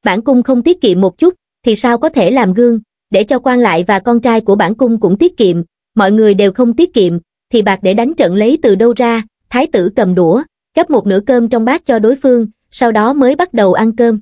Bản cung không tiết kiệm một chút, thì sao có thể làm gương, để cho quan lại và con trai của bản cung cũng tiết kiệm, mọi người đều không tiết kiệm, thì bạc để đánh trận lấy từ đâu ra, thái tử cầm đũa, gấp một nửa cơm trong bát cho đối phương, sau đó mới bắt đầu ăn cơm.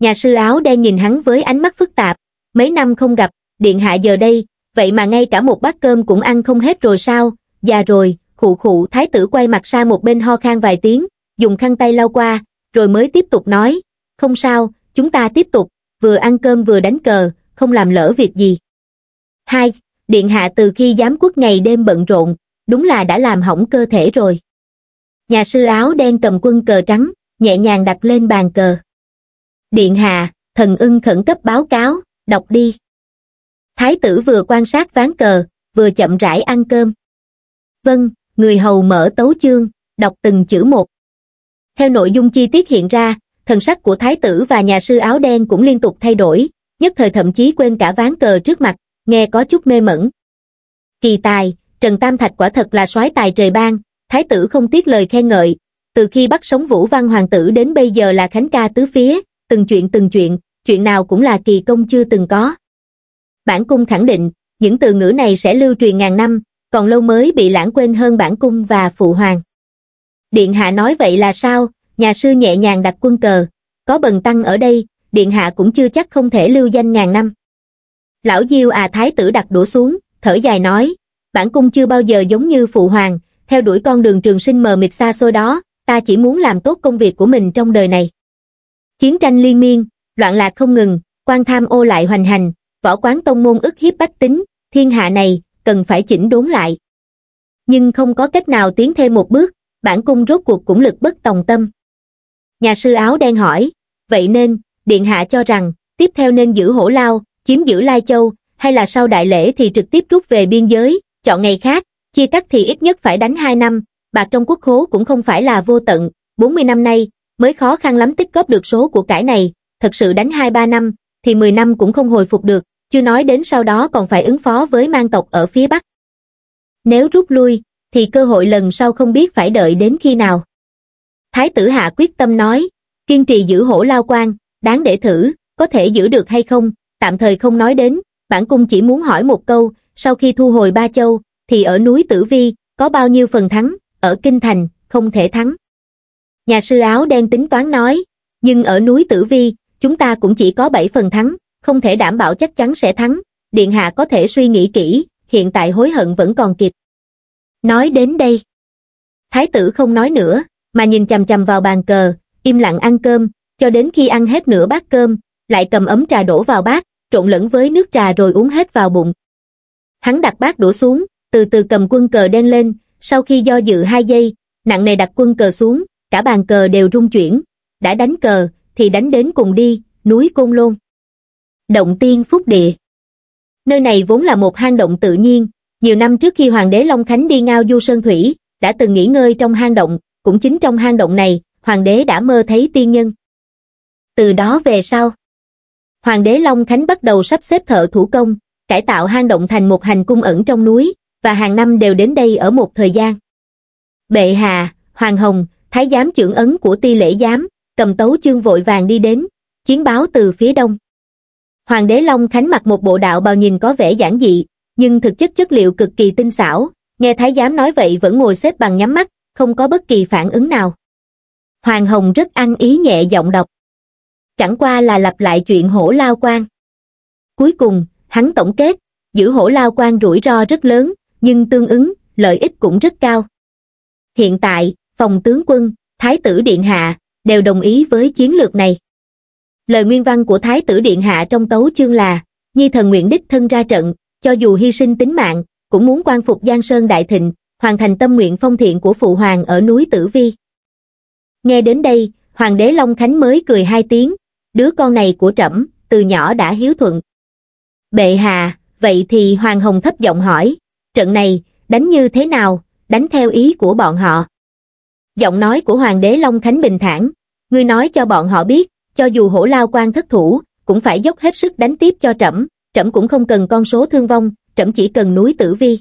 Nhà sư áo đen nhìn hắn với ánh mắt phức tạp, mấy năm không gặp, điện hạ giờ đây, vậy mà ngay cả một bát cơm cũng ăn không hết rồi sao, già rồi, khụ khụ thái tử quay mặt sang một bên ho khan vài tiếng, dùng khăn tay lau qua, rồi mới tiếp tục nói, không sao, chúng ta tiếp tục, vừa ăn cơm vừa đánh cờ, không làm lỡ việc gì. Hai, Điện hạ từ khi giám quốc ngày đêm bận rộn, đúng là đã làm hỏng cơ thể rồi. Nhà sư áo đen cầm quân cờ trắng, nhẹ nhàng đặt lên bàn cờ. Điện hạ, thần ưng khẩn cấp báo cáo, đọc đi. Thái tử vừa quan sát ván cờ, vừa chậm rãi ăn cơm. Vâng, người hầu mở tấu chương, đọc từng chữ một. Theo nội dung chi tiết hiện ra, thần sắc của thái tử và nhà sư áo đen cũng liên tục thay đổi, nhất thời thậm chí quên cả ván cờ trước mặt, nghe có chút mê mẩn. Kỳ tài, Trần Tam Thạch quả thật là soái tài trời ban, thái tử không tiếc lời khen ngợi, từ khi bắt sống Vũ Văn Hoàng tử đến bây giờ là khánh ca tứ phía, từng chuyện từng chuyện, chuyện nào cũng là kỳ công chưa từng có. Bản cung khẳng định, những từ ngữ này sẽ lưu truyền ngàn năm, còn lâu mới bị lãng quên hơn bản cung và phụ hoàng. Điện hạ nói vậy là sao, nhà sư nhẹ nhàng đặt quân cờ, có bần tăng ở đây, điện hạ cũng chưa chắc không thể lưu danh ngàn năm. Lão Diêu à thái tử đặt đũa xuống, thở dài nói, bản cung chưa bao giờ giống như phụ hoàng, theo đuổi con đường trường sinh mờ mịt xa xôi đó, ta chỉ muốn làm tốt công việc của mình trong đời này. Chiến tranh liên miên, loạn lạc không ngừng, quan tham ô lại hoành hành, võ quán tông môn ức hiếp bách tính, thiên hạ này, cần phải chỉnh đốn lại. Nhưng không có cách nào tiến thêm một bước, bản cung rốt cuộc cũng lực bất tòng tâm. Nhà sư áo đen hỏi, vậy nên, Điện Hạ cho rằng, tiếp theo nên giữ hổ lao, chiếm giữ Lai Châu, hay là sau đại lễ thì trực tiếp rút về biên giới, chọn ngày khác, chia cắt thì ít nhất phải đánh 2 năm, bạc trong quốc khố cũng không phải là vô tận, 40 năm nay, mới khó khăn lắm tích góp được số của cải này, thật sự đánh 2-3 năm, thì 10 năm cũng không hồi phục được, chưa nói đến sau đó còn phải ứng phó với mang tộc ở phía Bắc. Nếu rút lui, thì cơ hội lần sau không biết phải đợi đến khi nào. Thái tử Hạ quyết tâm nói, kiên trì giữ hổ lao quan, đáng để thử, có thể giữ được hay không, tạm thời không nói đến, bản cung chỉ muốn hỏi một câu, sau khi thu hồi ba châu, thì ở núi Tử Vi, có bao nhiêu phần thắng, ở Kinh Thành, không thể thắng. Nhà sư áo đen tính toán nói, nhưng ở núi Tử Vi, chúng ta cũng chỉ có 7 phần thắng, không thể đảm bảo chắc chắn sẽ thắng, Điện Hạ có thể suy nghĩ kỹ, hiện tại hối hận vẫn còn kịp. Nói đến đây. Thái tử không nói nữa, mà nhìn chằm chằm vào bàn cờ, im lặng ăn cơm, cho đến khi ăn hết nửa bát cơm, lại cầm ấm trà đổ vào bát, trộn lẫn với nước trà rồi uống hết vào bụng. Hắn đặt bát đổ xuống, từ từ cầm quân cờ đen lên, sau khi do dự hai giây, nặng nề đặt quân cờ xuống, cả bàn cờ đều rung chuyển, đã đánh cờ, thì đánh đến cùng đi, núi Côn Lôn. Động tiên phúc địa Nơi này vốn là một hang động tự nhiên, nhiều năm trước khi Hoàng đế Long Khánh đi ngao du sơn thủy, đã từng nghỉ ngơi trong hang động, cũng chính trong hang động này, Hoàng đế đã mơ thấy tiên nhân. Từ đó về sau, Hoàng đế Long Khánh bắt đầu sắp xếp thợ thủ công, cải tạo hang động thành một hành cung ẩn trong núi, và hàng năm đều đến đây ở một thời gian. Bệ hạ, Hoàng Hồng, Thái giám trưởng ấn của ti lễ giám, cầm tấu chương vội vàng đi đến, chiến báo từ phía đông. Hoàng đế Long Khánh mặc một bộ đạo bào nhìn có vẻ giản dị, nhưng thực chất chất liệu cực kỳ tinh xảo, nghe thái giám nói vậy vẫn ngồi xếp bằng nhắm mắt, không có bất kỳ phản ứng nào. Hoàng Hồng rất ăn ý nhẹ giọng đọc. Chẳng qua là lặp lại chuyện hổ lao quan. Cuối cùng, hắn tổng kết, giữ hổ lao quan rủi ro rất lớn, nhưng tương ứng, lợi ích cũng rất cao. Hiện tại, phòng tướng quân, Thái tử Điện Hạ, đều đồng ý với chiến lược này. Lời nguyên văn của Thái tử Điện Hạ trong tấu chương là, Nhi thần nguyện đích thân ra trận, cho dù hy sinh tính mạng, cũng muốn quan phục Giang Sơn Đại Thịnh, hoàn thành tâm nguyện phong thiện của Phụ Hoàng ở núi Tử Vi. Nghe đến đây, Hoàng đế Long Khánh mới cười hai tiếng, đứa con này của trẫm từ nhỏ đã hiếu thuận. Bệ hạ, vậy thì Hoàng Hồng thấp giọng hỏi, trận này, đánh như thế nào, đánh theo ý của bọn họ. Giọng nói của Hoàng đế Long Khánh bình thản, ngươi nói cho bọn họ biết, cho dù hổ lao quan thất thủ, cũng phải dốc hết sức đánh tiếp cho trẫm, trẫm cũng không cần con số thương vong, trẫm chỉ cần núi tử vi.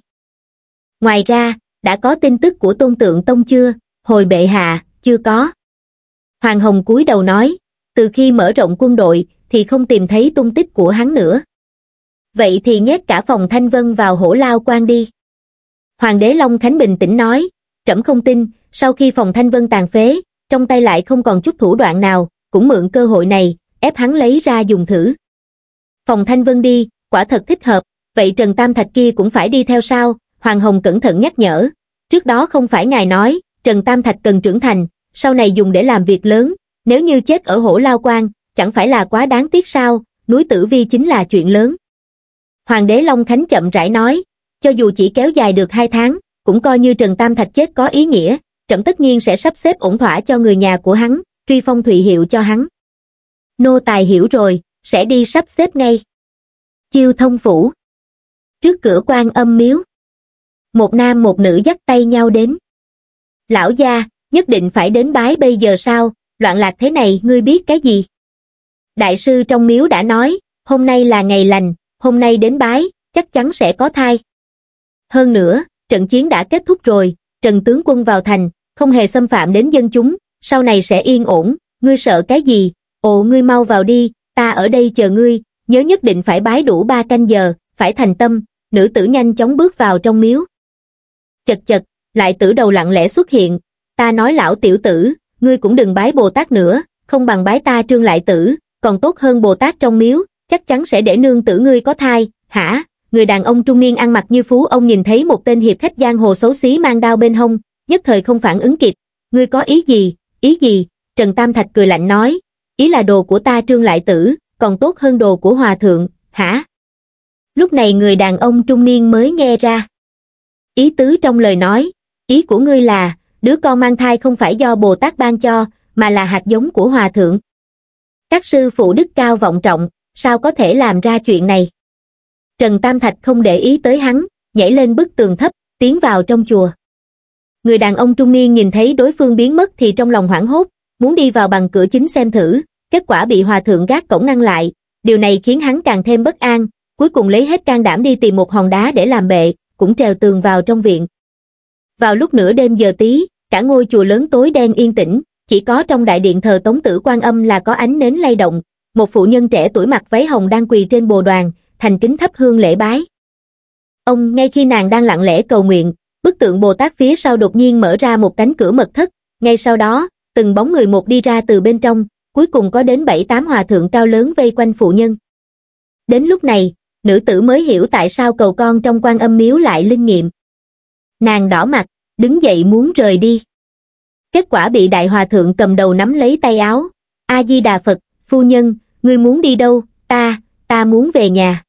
Ngoài ra, đã có tin tức của tôn tượng tông chưa, hồi bệ hạ, chưa có. Hoàng Hồng cúi đầu nói, từ khi mở rộng quân đội, thì không tìm thấy tung tích của hắn nữa. Vậy thì nhét cả phòng thanh vân vào hổ lao quan đi. Hoàng đế Long Khánh bình tĩnh nói, trẫm không tin, sau khi phòng thanh vân tàn phế, trong tay lại không còn chút thủ đoạn nào, cũng mượn cơ hội này, ép hắn lấy ra dùng thử. Phòng thanh vân đi, quả thật thích hợp, vậy Trần Tam Thạch kia cũng phải đi theo sao, Hoàng Hồng cẩn thận nhắc nhở. Trước đó không phải ngài nói, Trần Tam Thạch cần trưởng thành, sau này dùng để làm việc lớn, nếu như chết ở hổ lao quan, chẳng phải là quá đáng tiếc sao, núi tử vi chính là chuyện lớn. Hoàng đế Long Khánh chậm rãi nói, cho dù chỉ kéo dài được hai tháng, cũng coi như Trần Tam Thạch chết có ý nghĩa, trẫm tất nhiên sẽ sắp xếp ổn thỏa cho người nhà của hắn, truy phong thụy hiệu cho hắn. Nô tài hiểu rồi, sẽ đi sắp xếp ngay. Chiêu thông phủ. Trước cửa quan âm miếu. Một nam một nữ dắt tay nhau đến. Lão gia, nhất định phải đến bái bây giờ sao, loạn lạc thế này ngươi biết cái gì? Đại sư trong miếu đã nói, hôm nay là ngày lành, hôm nay đến bái, chắc chắn sẽ có thai. Hơn nữa, trận chiến đã kết thúc rồi, Trần tướng quân vào thành, không hề xâm phạm đến dân chúng, sau này sẽ yên ổn, ngươi sợ cái gì, ồ ngươi mau vào đi, ta ở đây chờ ngươi, nhớ nhất định phải bái đủ ba canh giờ, phải thành tâm, nữ tử nhanh chóng bước vào trong miếu. Chật chật, lại tử đầu lặng lẽ xuất hiện, ta nói lão tiểu tử, ngươi cũng đừng bái Bồ Tát nữa, không bằng bái ta trương lại tử, còn tốt hơn Bồ Tát trong miếu, chắc chắn sẽ để nương tử ngươi có thai, hả? Người đàn ông trung niên ăn mặc như phú ông nhìn thấy một tên hiệp khách giang hồ xấu xí mang đao bên hông, nhất thời không phản ứng kịp, ngươi có ý gì, ý gì? Trần Tam Thạch cười lạnh nói, ý là đồ của ta trương lại tử, còn tốt hơn đồ của hòa thượng, hả? Lúc này người đàn ông trung niên mới nghe ra. Ý tứ trong lời nói, ý của ngươi là, đứa con mang thai không phải do Bồ Tát ban cho, mà là hạt giống của hòa thượng. Các sư phụ đức cao vọng trọng, sao có thể làm ra chuyện này? Trần Tam Thạch không để ý tới hắn, nhảy lên bức tường thấp, tiến vào trong chùa. Người đàn ông trung niên nhìn thấy đối phương biến mất thì trong lòng hoảng hốt, muốn đi vào bằng cửa chính xem thử, kết quả bị hòa thượng gác cổng ngăn lại, điều này khiến hắn càng thêm bất an, cuối cùng lấy hết can đảm đi tìm một hòn đá để làm bệ, cũng trèo tường vào trong viện. Vào lúc nửa đêm giờ tí, cả ngôi chùa lớn tối đen yên tĩnh, chỉ có trong đại điện thờ Tống Tử Quan Âm là có ánh nến lay động, một phụ nhân trẻ tuổi mặc váy hồng đang quỳ trên bồ đoàn, thành kính thắp hương lễ bái. Ông ngay khi nàng đang lặng lẽ cầu nguyện, bức tượng Bồ Tát phía sau đột nhiên mở ra một cánh cửa mật thất, ngay sau đó, từng bóng người một đi ra từ bên trong, cuối cùng có đến bảy tám hòa thượng cao lớn vây quanh phụ nhân. Đến lúc này, nữ tử mới hiểu tại sao cầu con trong quan âm miếu lại linh nghiệm. Nàng đỏ mặt, đứng dậy muốn rời đi. Kết quả bị đại hòa thượng cầm đầu nắm lấy tay áo. A-di-đà Phật, phu nhân, ngươi muốn đi đâu, ta, ta muốn về nhà.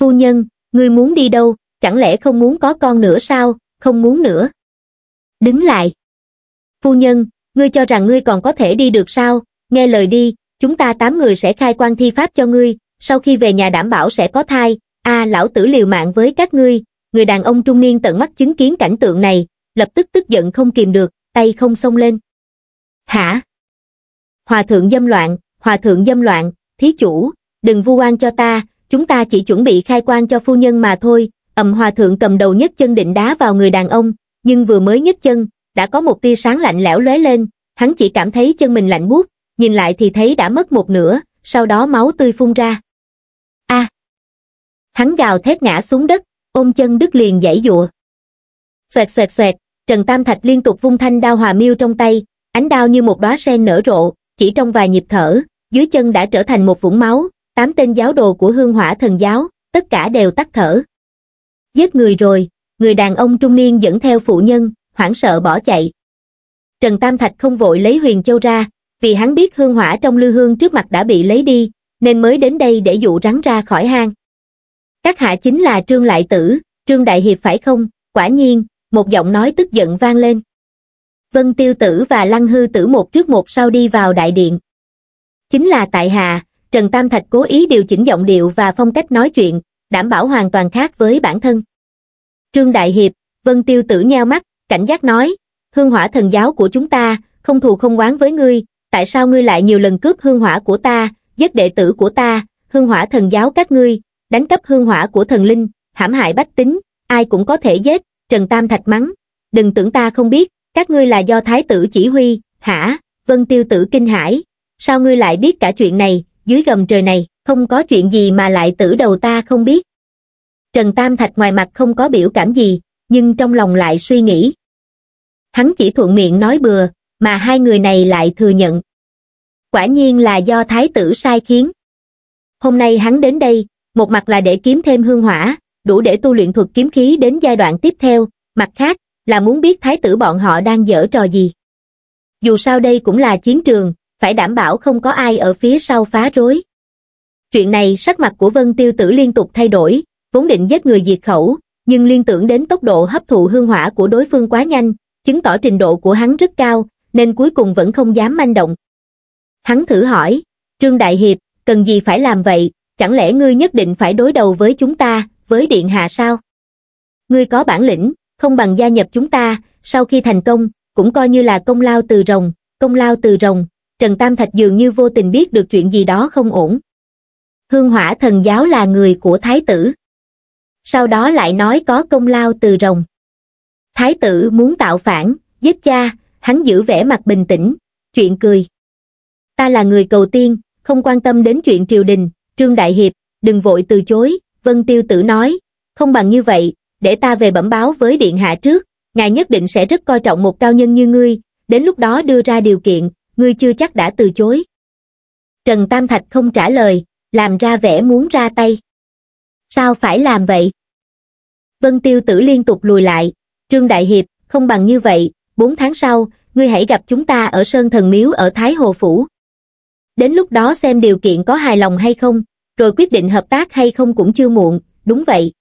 Phu nhân, ngươi muốn đi đâu, chẳng lẽ không muốn có con nữa sao, không muốn nữa. Đứng lại. Phu nhân, ngươi cho rằng ngươi còn có thể đi được sao, nghe lời đi, chúng ta tám người sẽ khai quan thi pháp cho ngươi, sau khi về nhà đảm bảo sẽ có thai, a lão tử liều mạng với các ngươi, người đàn ông trung niên tận mắt chứng kiến cảnh tượng này, lập tức tức giận không kìm được, tay không xông lên. Hả? Hòa thượng dâm loạn, hòa thượng dâm loạn, thí chủ, đừng vu oan cho ta, chúng ta chỉ chuẩn bị khai quan cho phu nhân mà thôi, ầm hòa thượng cầm đầu nhất chân định đá vào người đàn ông, nhưng vừa mới nhất chân, đã có một tia sáng lạnh lẽo lóe lên, hắn chỉ cảm thấy chân mình lạnh buốt, nhìn lại thì thấy đã mất một nửa, sau đó máu tươi phun ra. A! Hắn gào thét ngã xuống đất, ôm chân đứt liền giãy dụa. Xoẹt xoẹt xoẹt, Trần Tam Thạch liên tục vung thanh đao hòa miêu trong tay, ánh đao như một đóa sen nở rộ, chỉ trong vài nhịp thở, dưới chân đã trở thành một vũng máu, tám tên giáo đồ của hương hỏa thần giáo, tất cả đều tắt thở. Giết người rồi, người đàn ông trung niên dẫn theo phụ nhân, hoảng sợ bỏ chạy. Trần Tam Thạch không vội lấy huyền châu ra, vì hắn biết hương hỏa trong lư hương trước mặt đã bị lấy đi, nên mới đến đây để dụ rắn ra khỏi hang. Các hạ chính là Trương Lại Tử, Trương Đại Hiệp phải không? Quả nhiên, một giọng nói tức giận vang lên. Vân Tiêu Tử và Lăng Hư Tử một trước một sau đi vào đại điện. Chính là tại hạ, Trần Tam Thạch cố ý điều chỉnh giọng điệu và phong cách nói chuyện, đảm bảo hoàn toàn khác với bản thân. Trương Đại Hiệp, Vân Tiêu Tử nheo mắt, cảnh giác nói, hương hỏa thần giáo của chúng ta, không thù không oán với ngươi, tại sao ngươi lại nhiều lần cướp hương hỏa của ta, giết đệ tử của ta, hương hỏa thần giáo các ngươi, đánh cắp hương hỏa của thần linh, hãm hại bách tính, ai cũng có thể giết, Trần Tam Thạch mắng, đừng tưởng ta không biết, các ngươi là do thái tử chỉ huy, hả, vân tiêu tử kinh hãi, sao ngươi lại biết cả chuyện này, dưới gầm trời này, không có chuyện gì mà lại tử đầu ta không biết. Trần Tam Thạch ngoài mặt không có biểu cảm gì, nhưng trong lòng lại suy nghĩ. Hắn chỉ thuận miệng nói bừa, mà hai người này lại thừa nhận. Quả nhiên là do thái tử sai khiến. Hôm nay hắn đến đây, một mặt là để kiếm thêm hương hỏa, đủ để tu luyện thuật kiếm khí đến giai đoạn tiếp theo, mặt khác là muốn biết thái tử bọn họ đang dở trò gì. Dù sao đây cũng là chiến trường, phải đảm bảo không có ai ở phía sau phá rối. Chuyện này sắc mặt của Vân Tiêu Tử liên tục thay đổi, vốn định giết người diệt khẩu, nhưng liên tưởng đến tốc độ hấp thụ hương hỏa của đối phương quá nhanh, chứng tỏ trình độ của hắn rất cao, nên cuối cùng vẫn không dám manh động. Hắn thử hỏi, Trương Đại Hiệp, cần gì phải làm vậy, chẳng lẽ ngươi nhất định phải đối đầu với chúng ta, với Điện Hạ sao? Ngươi có bản lĩnh, không bằng gia nhập chúng ta, sau khi thành công, cũng coi như là công lao từ rồng, công lao từ rồng, Trần Tam Thạch dường như vô tình biết được chuyện gì đó không ổn. Hương hỏa thần giáo là người của Thái tử. Sau đó lại nói có công lao từ rồng. Thái tử muốn tạo phản, giết cha, hắn giữ vẻ mặt bình tĩnh, chuyện cười. Ta là người cầu tiên, không quan tâm đến chuyện triều đình, Trương Đại Hiệp, đừng vội từ chối, Vân Tiêu Tử nói, không bằng như vậy, để ta về bẩm báo với Điện Hạ trước, ngài nhất định sẽ rất coi trọng một cao nhân như ngươi, đến lúc đó đưa ra điều kiện, ngươi chưa chắc đã từ chối. Trần Tam Thạch không trả lời, làm ra vẻ muốn ra tay. Sao phải làm vậy? Vân Tiêu Tử liên tục lùi lại, Trương Đại Hiệp, không bằng như vậy, bốn tháng sau, ngươi hãy gặp chúng ta ở Sơn Thần Miếu ở Thái Hồ Phủ. Đến lúc đó xem điều kiện có hài lòng hay không, rồi quyết định hợp tác hay không cũng chưa muộn, đúng vậy.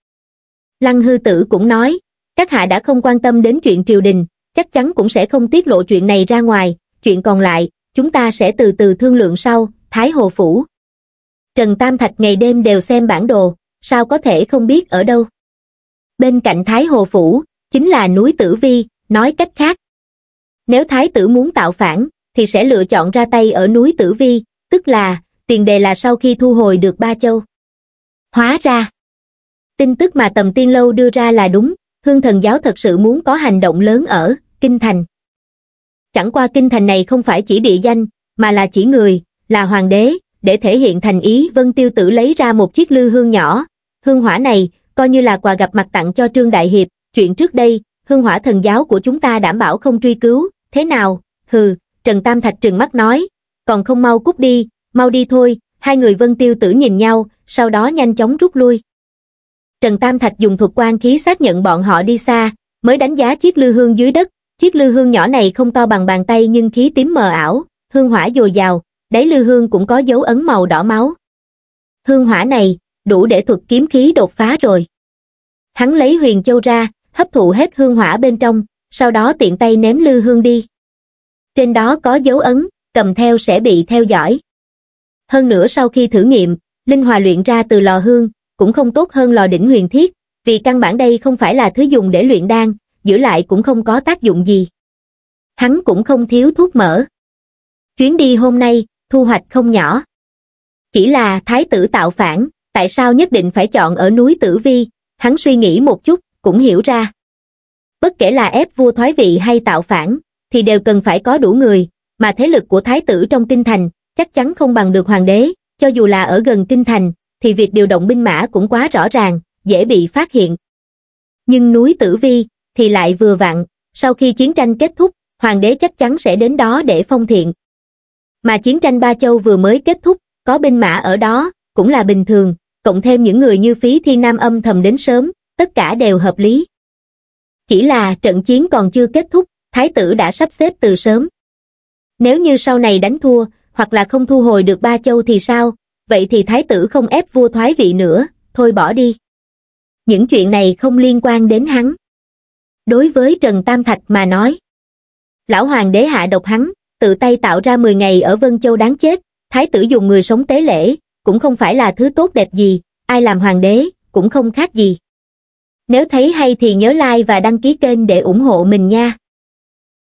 Lăng hư tử cũng nói, các hạ đã không quan tâm đến chuyện triều đình, chắc chắn cũng sẽ không tiết lộ chuyện này ra ngoài, chuyện còn lại, chúng ta sẽ từ từ thương lượng sau, Thái Hồ Phủ. Trần Tam Thạch ngày đêm đều xem bản đồ, sao có thể không biết ở đâu. Bên cạnh Thái Hồ Phủ, chính là núi Tử Vi, nói cách khác. Nếu Thái tử muốn tạo phản, thì sẽ lựa chọn ra tay ở núi Tử Vi, tức là, tiền đề là sau khi thu hồi được ba châu. Hóa ra, tin tức mà tầm tiên lâu đưa ra là đúng, hương thần giáo thật sự muốn có hành động lớn ở Kinh Thành. Chẳng qua Kinh Thành này không phải chỉ địa danh, mà là chỉ người, là hoàng đế, để thể hiện thành ý Vân Tiêu Tử lấy ra một chiếc lư hương nhỏ, hương hỏa này, coi như là quà gặp mặt tặng cho Trương Đại Hiệp, chuyện trước đây, hương hỏa thần giáo của chúng ta đảm bảo không truy cứu, thế nào, hừ, Trần Tam Thạch trừng mắt nói, còn không mau cút đi, mau đi thôi, hai người Vân Tiêu Tử nhìn nhau, sau đó nhanh chóng rút lui. Trần Tam Thạch dùng thuật quan khí xác nhận bọn họ đi xa, mới đánh giá chiếc lư hương dưới đất, chiếc lư hương nhỏ này không to bằng bàn tay nhưng khí tím mờ ảo, hương hỏa dồi dào, đáy lư hương cũng có dấu ấn màu đỏ máu. Hương hỏa này, đủ để thuật kiếm khí đột phá rồi. Hắn lấy huyền châu ra, hấp thụ hết hương hỏa bên trong, sau đó tiện tay ném lư hương đi. Trên đó có dấu ấn, cầm theo sẽ bị theo dõi. Hơn nữa sau khi thử nghiệm, linh hòa luyện ra từ lò hương, cũng không tốt hơn lò đỉnh huyền thiết, vì căn bản đây không phải là thứ dùng để luyện đan, giữ lại cũng không có tác dụng gì. Hắn cũng không thiếu thuốc mỡ. Chuyến đi hôm nay, thu hoạch không nhỏ. Chỉ là thái tử tạo phản, tại sao nhất định phải chọn ở núi Tử Vi, hắn suy nghĩ một chút, cũng hiểu ra. Bất kể là ép vua thoái vị hay tạo phản, thì đều cần phải có đủ người, mà thế lực của thái tử trong kinh thành chắc chắn không bằng được hoàng đế, cho dù là ở gần kinh thành, thì việc điều động binh mã cũng quá rõ ràng, dễ bị phát hiện. Nhưng núi Tử Vi thì lại vừa vặn, sau khi chiến tranh kết thúc, hoàng đế chắc chắn sẽ đến đó để phong thiện. Mà chiến tranh Ba Châu vừa mới kết thúc, có binh mã ở đó, cũng là bình thường, cộng thêm những người như phí thiên nam âm thầm đến sớm, tất cả đều hợp lý. Chỉ là trận chiến còn chưa kết thúc, thái tử đã sắp xếp từ sớm. Nếu như sau này đánh thua, hoặc là không thu hồi được ba châu thì sao, vậy thì thái tử không ép vua thoái vị nữa, thôi bỏ đi. Những chuyện này không liên quan đến hắn. Đối với Trần Tam Thạch mà nói, lão hoàng đế hạ độc hắn, tự tay tạo ra 10 ngày ở Vân Châu đáng chết, thái tử dùng người sống tế lễ, cũng không phải là thứ tốt đẹp gì, ai làm hoàng đế, cũng không khác gì. Nếu thấy hay thì nhớ like và đăng ký kênh để ủng hộ mình nha.